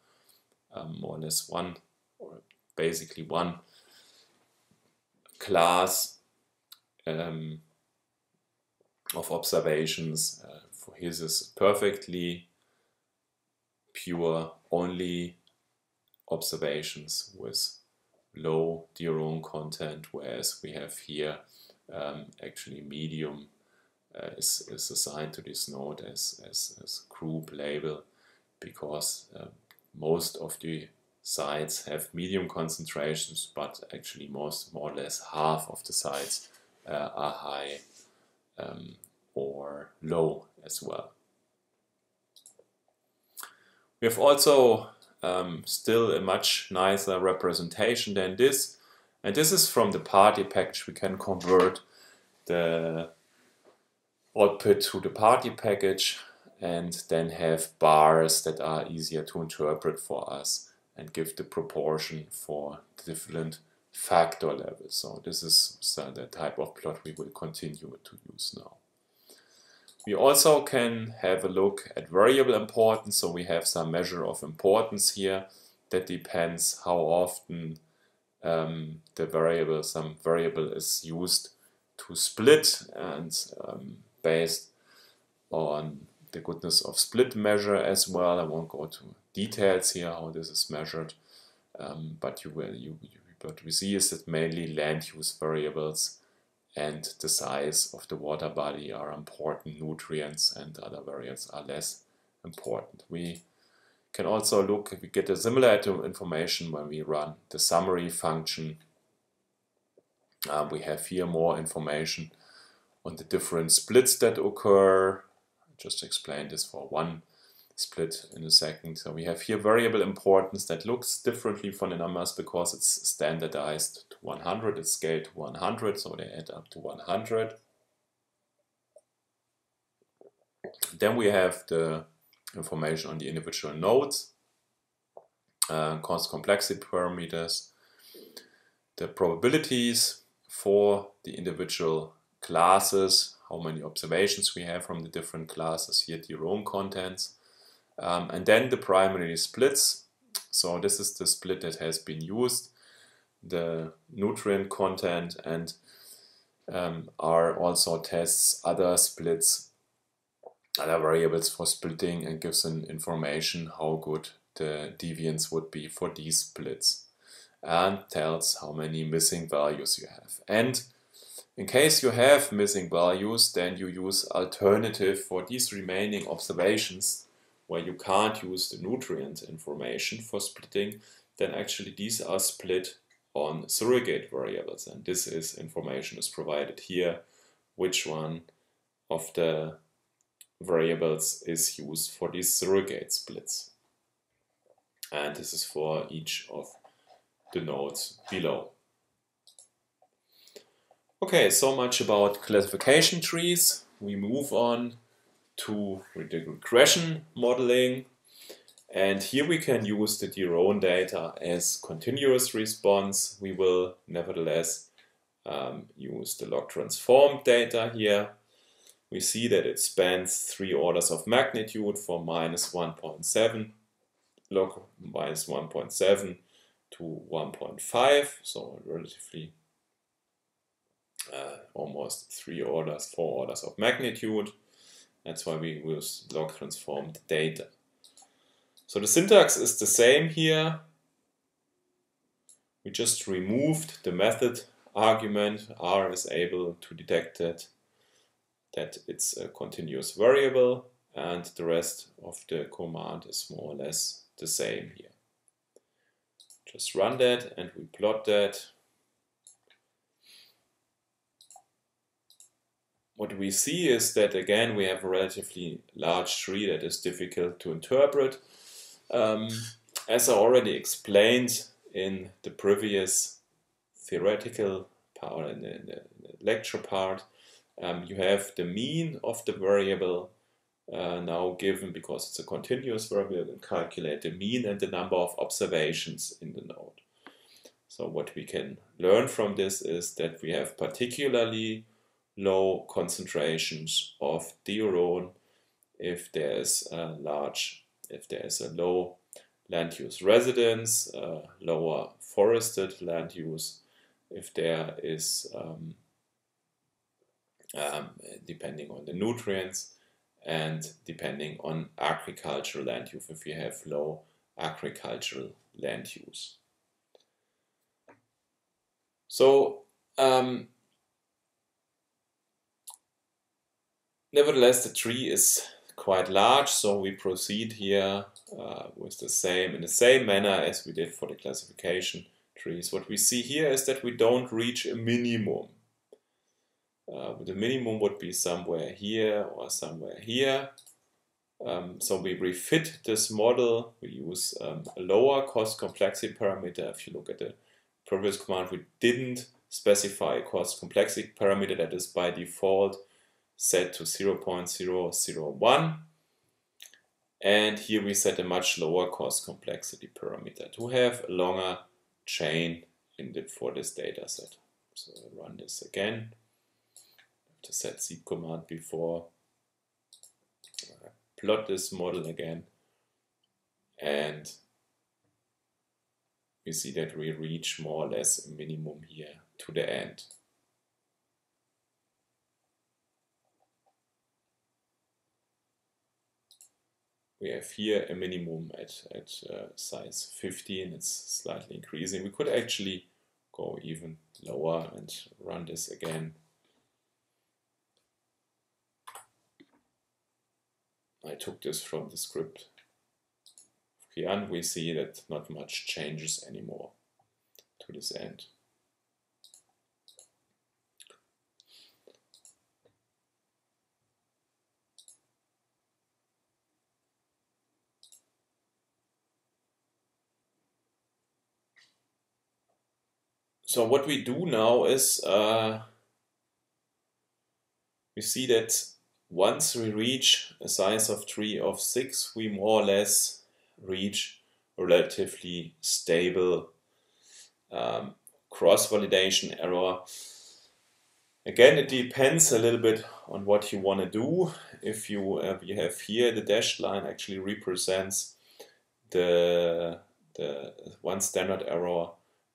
um, more or less one, or basically one class um, of observations. Uh, for his is perfectly pure, only observations with low diuron content, whereas we have here um, actually medium uh, is, is assigned to this node as, as, as group label because uh, most of the sites have medium concentrations, but actually most more or less half of the sites uh, are high um, or low as well. We have also um, still a much nicer representation than this. And this is from the party package. We can convert the output to the party package and then have bars that are easier to interpret for us and give the proportion for the different factor level. So this is the type of plot we will continue to use now. We also can have a look at variable importance. So we have some measure of importance here that depends how often um, the variable, some variable is used to split and um, based on the goodness of split measure as well. I won't go to details here how this is measured, um, but you will you, you what we see is that mainly land use variables and the size of the water body are important nutrients and other variables are less important. We can also look, we get a similar information when we run the summary function. Uh, we have here more information on the different splits that occur. I just explained this for one split in a second. So we have here variable importance that looks differently from the numbers because it's standardized to 100, it's scaled to 100, so they add up to 100. Then we have the information on the individual nodes, uh, cost complexity parameters, the probabilities for the individual classes, how many observations we have from the different classes, here diuron contents, um, and then the primary splits. So this is the split that has been used, the nutrient content and um, R also tests other splits, other variables for splitting and gives an information how good the deviance would be for these splits and tells how many missing values you have. And in case you have missing values, then you use alternative for these remaining observations where you can't use the nutrient information for splitting, then actually these are split on surrogate variables. And this is information is provided here, which one of the variables is used for these surrogate splits. And this is for each of the nodes below. Okay, so much about classification trees. We move on to regression modeling. And here we can use the diuron data as continuous response. We will nevertheless um, use the log transform data here. We see that it spans three orders of magnitude from minus 1.7 log minus 1.7 to 1.5, so relatively uh, almost three orders, four orders of magnitude. That's why we use log transformed data. So the syntax is the same here. We just removed the method argument. R is able to detect that, that it's a continuous variable and the rest of the command is more or less the same here. Just run that and we plot that. What we see is that again we have a relatively large tree that is difficult to interpret. Um, as I already explained in the previous theoretical part, in the, in the lecture part, um, you have the mean of the variable uh, now given because it's a continuous variable and calculate the mean and the number of observations in the node. So what we can learn from this is that we have particularly low concentrations of diuron if there is a large, if there is a low land use residence, uh, lower forested land use, if there is, um, um, depending on the nutrients, and depending on agricultural land use, if you have low agricultural land use. So um, Nevertheless, the tree is quite large, so we proceed here uh, with the same in the same manner as we did for the classification trees. What we see here is that we don't reach a minimum. uh, the minimum would be somewhere here or somewhere here. Um, so we refit this model. We use um, a lower cost complexity parameter. If you look at the previous command, we didn't specify a cost complexity parameter that is by default set to 0.001. And here we set a much lower cost complexity parameter to have a longer chain in the, for this data set. So I run this again. To set seed command before. I plot this model again. And we see that we reach more or less a minimum here to the end. We have here a minimum at, at uh, size 15, it's slightly increasing. We could actually go even lower and run this again. I took this from the script. Here we see that not much changes anymore to this end. So what we do now is uh, we see that once we reach a size of tree of 6, we more or less reach relatively stable um, cross-validation error. Again, it depends a little bit on what you want to do. If you, uh, have here, the dashed line actually represents the, the one standard error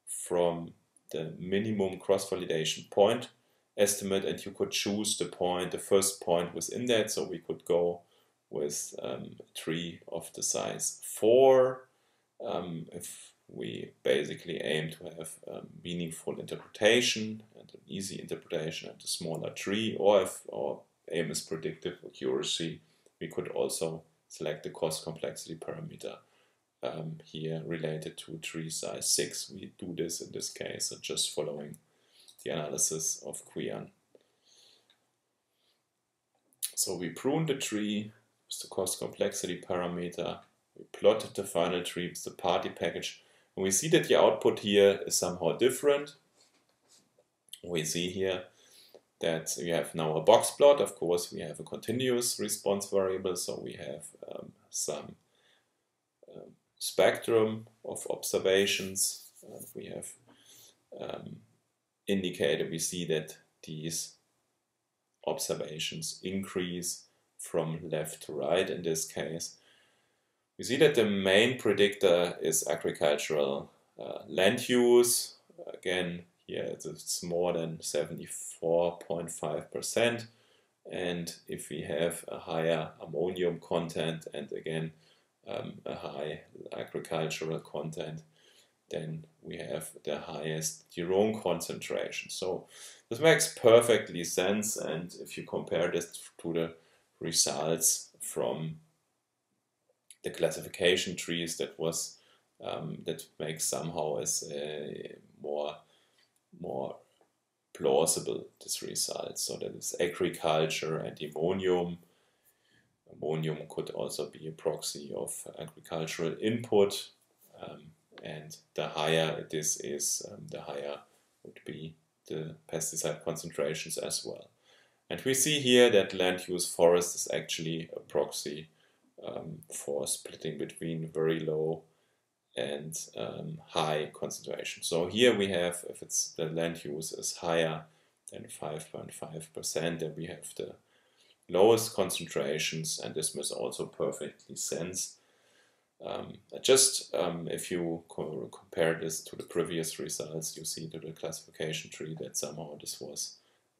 from the minimum cross-validation point estimate and you could choose the point, the first point within that. So we could go with um, a tree of the size 4 um, if we basically aim to have a meaningful interpretation and an easy interpretation and a smaller tree or if our aim is predictive accuracy we could also select the cost complexity parameter um, here related to tree size 6. We do this in this case, just following the analysis of Qian. So we prune the tree with the cost complexity parameter, we plotted the final tree with the party package, and we see that the output here is somehow different. We see here that we have now a box plot. Of course, we have a continuous response variable, so we have um, some spectrum of observations. Uh, we have um, indicated, we see that these observations increase from left to right in this case. We see that the main predictor is agricultural uh, land use. Again, here it's more than 74.5%. And if we have a higher ammonium content and again um, a high agricultural content, then we have the highest diuron concentration. So this makes perfectly sense and if you compare this to the results from the classification trees that was um, that makes somehow as a more more plausible this result. So that is agriculture and ammonium ammonium could also be a proxy of agricultural input. Um, and the higher this is, um, the higher would be the pesticide concentrations as well. And we see here that land use forest is actually a proxy um, for splitting between very low and um, high concentration. So here we have, if it's the land use is higher than 5.5%, then we have the lowest concentrations, and this makes also perfectly sense. Um, just um, if you co compare this to the previous results, you see to the classification tree that somehow this was,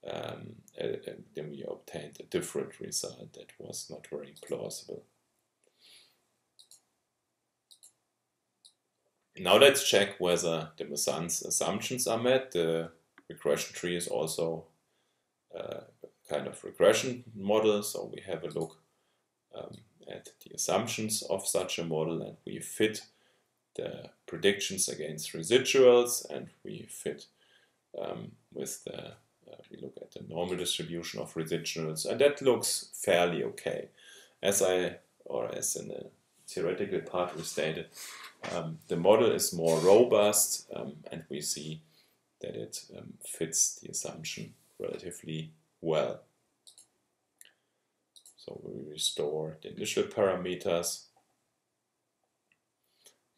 um, a, a, then we obtained a different result that was not very plausible. Now let's check whether the Masson's assumptions are met. The regression tree is also uh, kind of regression model. So we have a look um, at the assumptions of such a model and we fit the predictions against residuals and we fit um, with the uh, we look at the normal distribution of residuals, and that looks fairly okay. As I, or as in the theoretical part we stated, um, the model is more robust, um, and we see that it um, fits the assumption relatively well. So we restore the initial parameters.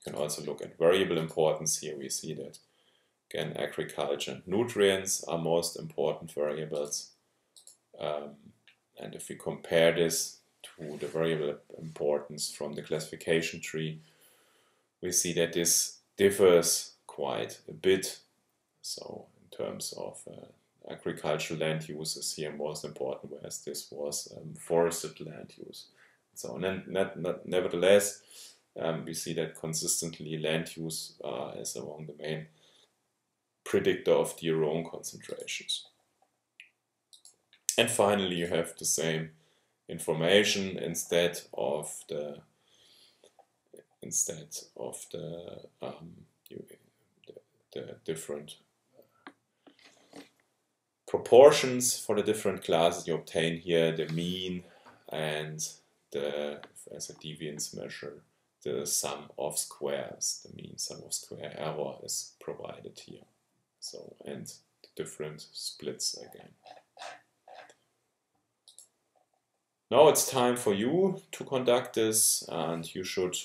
You can also look at variable importance. Here we see that again agriculture and nutrients are most important variables. Um, and if we compare this to the variable importance from the classification tree, we see that this differs quite a bit. So in terms of uh, agricultural land use is here most important, whereas this was um, forested land use. So not, not, not, nevertheless, um, we see that consistently land use uh, is among the main predictor of the error concentrations. And finally, you have the same information instead of the instead of the, um, the, the different proportions for the different classes you obtain here the mean and the as a deviance measure the sum of squares the mean sum of square error is provided here. So and the different splits again. Now it's time for you to conduct this and you should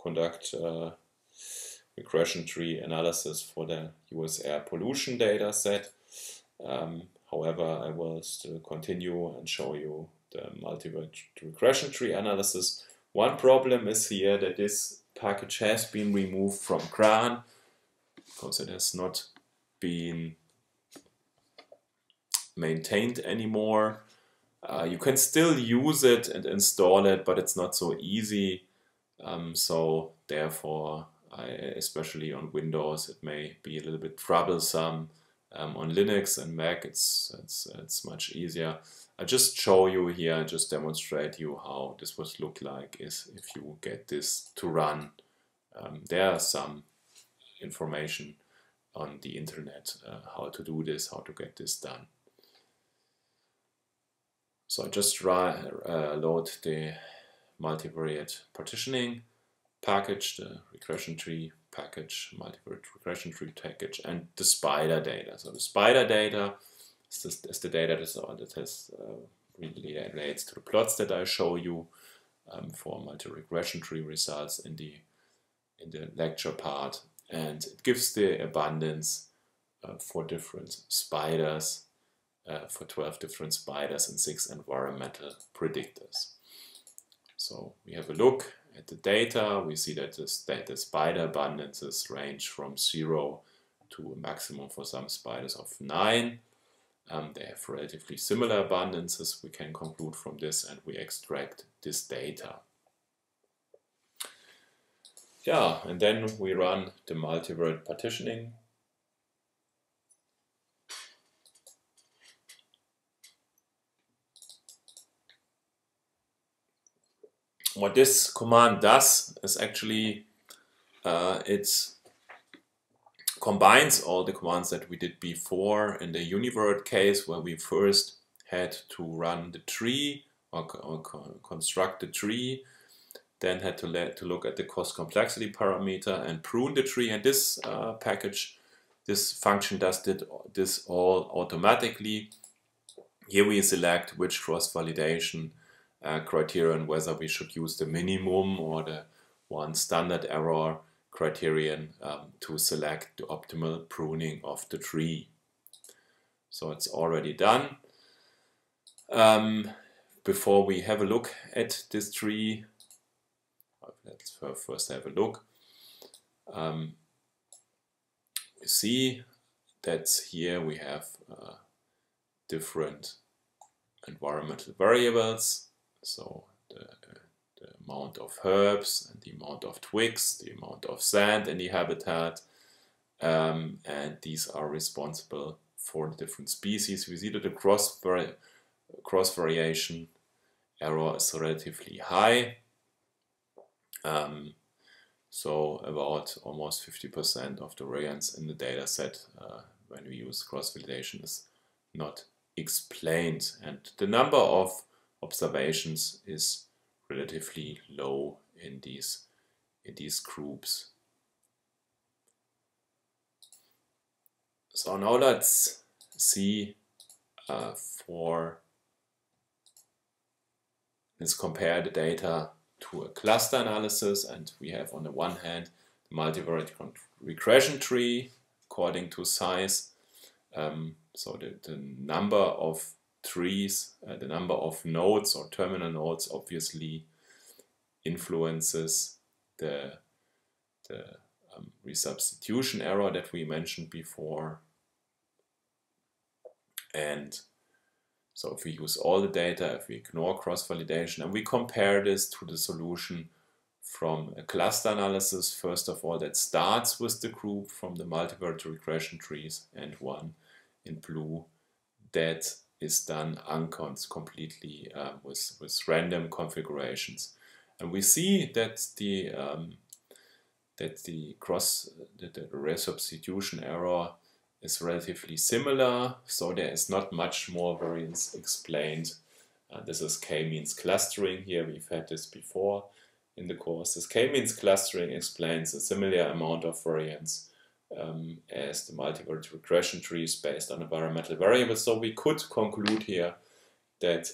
conduct uh, regression tree analysis for the US air pollution data set. Um, However, I will still continue and show you the multivariate regression tree analysis. One problem is here that this package has been removed from CRAN because it has not been maintained anymore. Uh, you can still use it and install it, but it's not so easy. Um, so therefore, I, especially on Windows, it may be a little bit troublesome. Um, on Linux and Mac, it's, it's, it's much easier. I just show you here, I just demonstrate you how this would look like is if you get this to run. Um, there are some information on the internet uh, how to do this, how to get this done. So I just uh, load the multivariate partitioning package, the regression tree package, multivariate regression tree package, and the spider data. So the spider data is, this, is the data that, has uh, really relates to the plots that I show you um, for multi-regression tree results in the in the lecture part, and it gives the abundance uh, for different spiders, uh, for 12 different spiders and six environmental predictors. So we have a look at the data, we see that, this, that the spider abundances range from 0 to a maximum for some spiders of 9. Um, they have relatively similar abundances, we can conclude from this, and we extract this data. Yeah, and then we run the multivariate partitioning what this command does is actually uh, it combines all the commands that we did before. In the univariate case where we first had to run the tree or, or construct the tree then had to, let, to look at the cost complexity parameter and prune the tree. And this uh, package this function does did this all automatically. Here we select which cross validation uh, criterion whether we should use the minimum or the one standard error criterion um, to select the optimal pruning of the tree. So it's already done. Um, before we have a look at this tree, let's first have a look. Um, we see that here we have uh, different environmental variables so the, the amount of herbs and the amount of twigs, the amount of sand in the habitat, um, and these are responsible for the different species. We see that the cross, vari cross variation error is relatively high. Um, so about almost 50% of the variance in the data set uh, when we use cross validation is not explained. And the number of observations is relatively low in these, in these groups. So now let's see uh, for let's compare the data to a cluster analysis and we have on the one hand the multivariate regression tree according to size um, so the, the number of trees, uh, the number of nodes or terminal nodes obviously influences the, the um, resubstitution error that we mentioned before. And so if we use all the data, if we ignore cross-validation, and we compare this to the solution from a cluster analysis, first of all, that starts with the group from the multivariate regression trees and one in blue that is done uncons completely uh, with, with random configurations. And we see that the um, that the cross the, the resubstitution error is relatively similar, so there is not much more variance explained. Uh, this is k-means clustering here, we've had this before in the course. This k-means clustering explains a similar amount of variance um, as the multivariate regression trees based on environmental variables. So we could conclude here that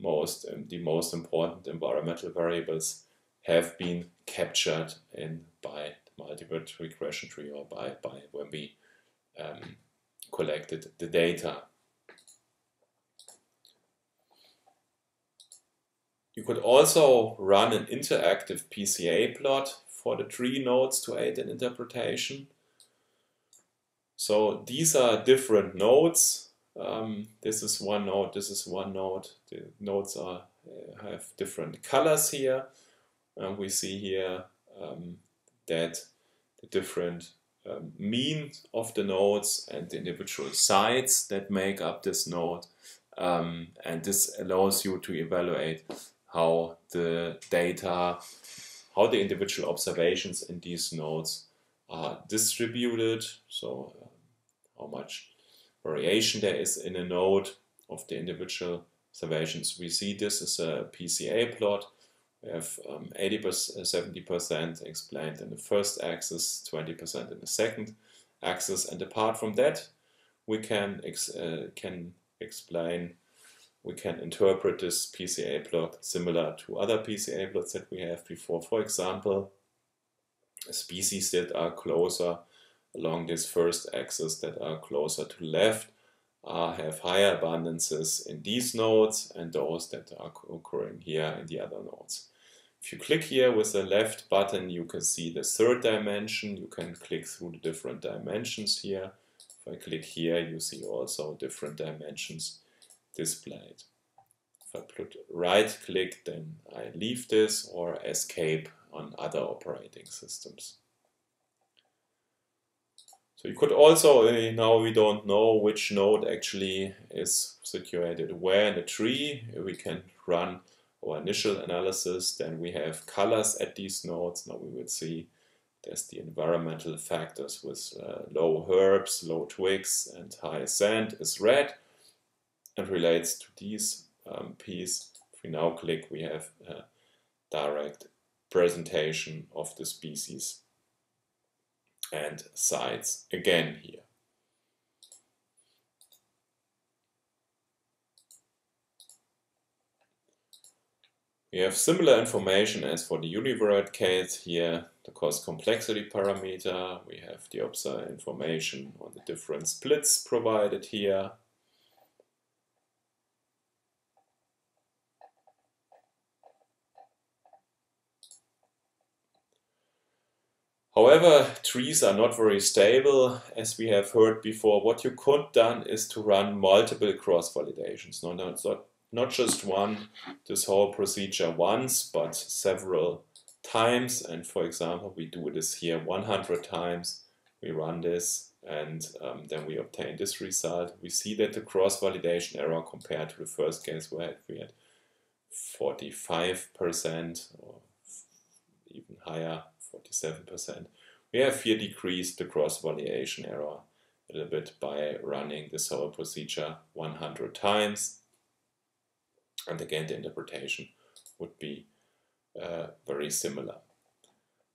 most um, the most important environmental variables have been captured in by the multivariate regression tree or by, by when we um, collected the data. You could also run an interactive PCA plot for the tree nodes to aid in interpretation. So these are different nodes. Um, this is one node, this is one node. The nodes are uh, have different colors here. And we see here um, that the different um, mean of the nodes and the individual sites that make up this node. Um, and this allows you to evaluate how the data, how the individual observations in these nodes distributed. So how much variation there is in a node of the individual observations. We see this is a PCA plot. We have 80%, um, 70% explained in the first axis, 20% in the second axis, and apart from that, we can ex uh, can explain, we can interpret this PCA plot similar to other PCA plots that we have before. For example, species that are closer along this first axis that are closer to left uh, have higher abundances in these nodes and those that are occurring here in the other nodes. If you click here with the left button, you can see the third dimension. You can click through the different dimensions here. If I click here, you see also different dimensions displayed. If I put right click, then I leave this or escape on other operating systems. So you could also, uh, now we don't know which node actually is situated where in the tree. We can run our initial analysis, then we have colors at these nodes. Now we will see there's the environmental factors with uh, low herbs, low twigs, and high sand is red and relates to these um, If we now click, we have a direct presentation of the species and sites again here. We have similar information as for the univariate case here, the cost complexity parameter. We have the observed information on the different splits provided here. However, trees are not very stable, as we have heard before. What you could done is to run multiple cross validations, not, not, not just one, this whole procedure once, but several times. And for example, we do this here 100 times. We run this and um, then we obtain this result. We see that the cross validation error compared to the first case where we had 45% or even higher 47%. We have here decreased the cross-validation error a little bit by running this whole procedure 100 times. And again, the interpretation would be uh, very similar.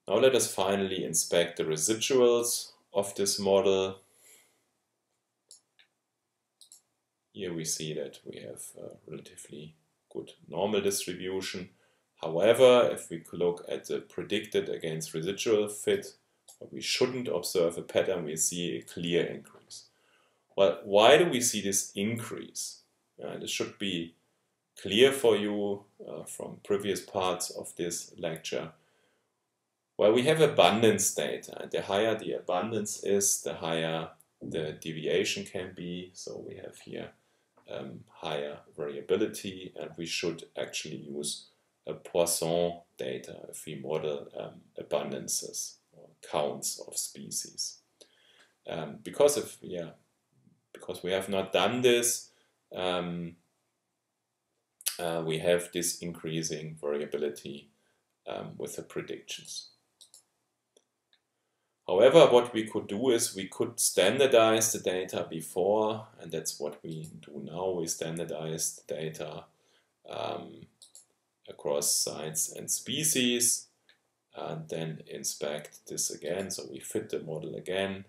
Now let us finally inspect the residuals of this model. Here we see that we have a relatively good normal distribution. However, if we look at the predicted against residual fit, we shouldn't observe a pattern, we see a clear increase. Well, why do we see this increase? Uh, this should be clear for you uh, from previous parts of this lecture. Well, we have abundance data, and the higher the abundance is, the higher the deviation can be. So we have here um, higher variability, and we should actually use a Poisson data we model um, abundances or counts of species. Um, because of yeah, because we have not done this, um, uh, we have this increasing variability um, with the predictions. However, what we could do is we could standardize the data before, and that's what we do now. We standardize the data um, across sites and species, and then inspect this again. So we fit the model again,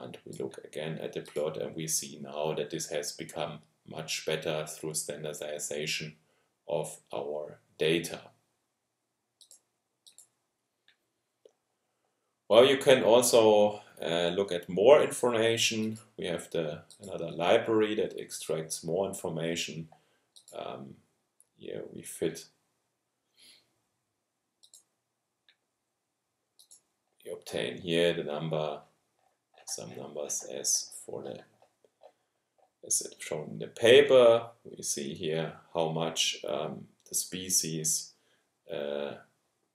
and we look again at the plot, and we see now that this has become much better through standardization of our data. Well, you can also uh, look at more information. We have the another library that extracts more information. Um, here we fit. You obtain here the number some numbers as for the as it shown in the paper. We see here how much um, the species uh,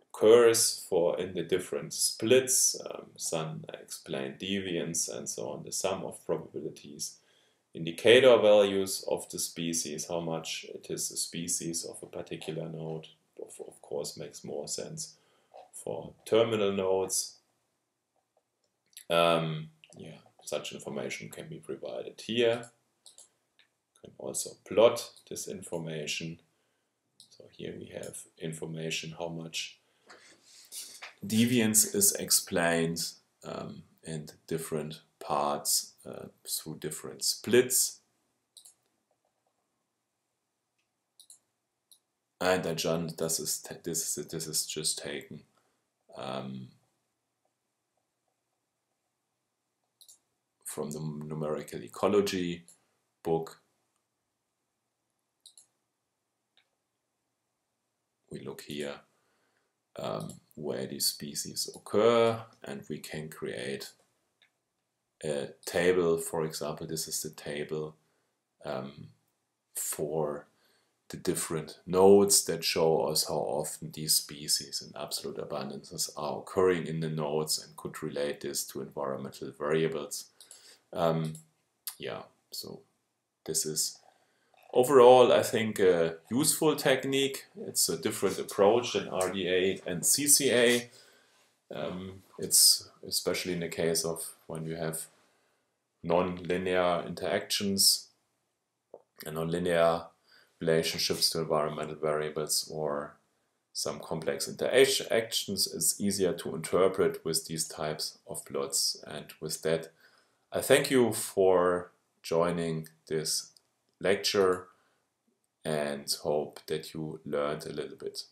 occurs for in the different splits, um, some explain deviance and so on, the sum of probabilities, indicator values of the species, how much it is a species of a particular node, of, of course makes more sense for terminal nodes. Um, yeah, such information can be provided here. You can also plot this information. So here we have information how much deviance is explained um, in different parts uh, through different splits. And again, this is this is this is just taken um, from the numerical ecology book. We look here um, where these species occur and we can create table for example this is the table um, for the different nodes that show us how often these species in absolute abundances are occurring in the nodes and could relate this to environmental variables um, yeah so this is Overall, I think a useful technique. It's a different approach than RDA and CCA. Um, it's especially in the case of when you have non-linear interactions and non-linear relationships to environmental variables or some complex interactions is easier to interpret with these types of plots and with that I thank you for joining this lecture and hope that you learned a little bit.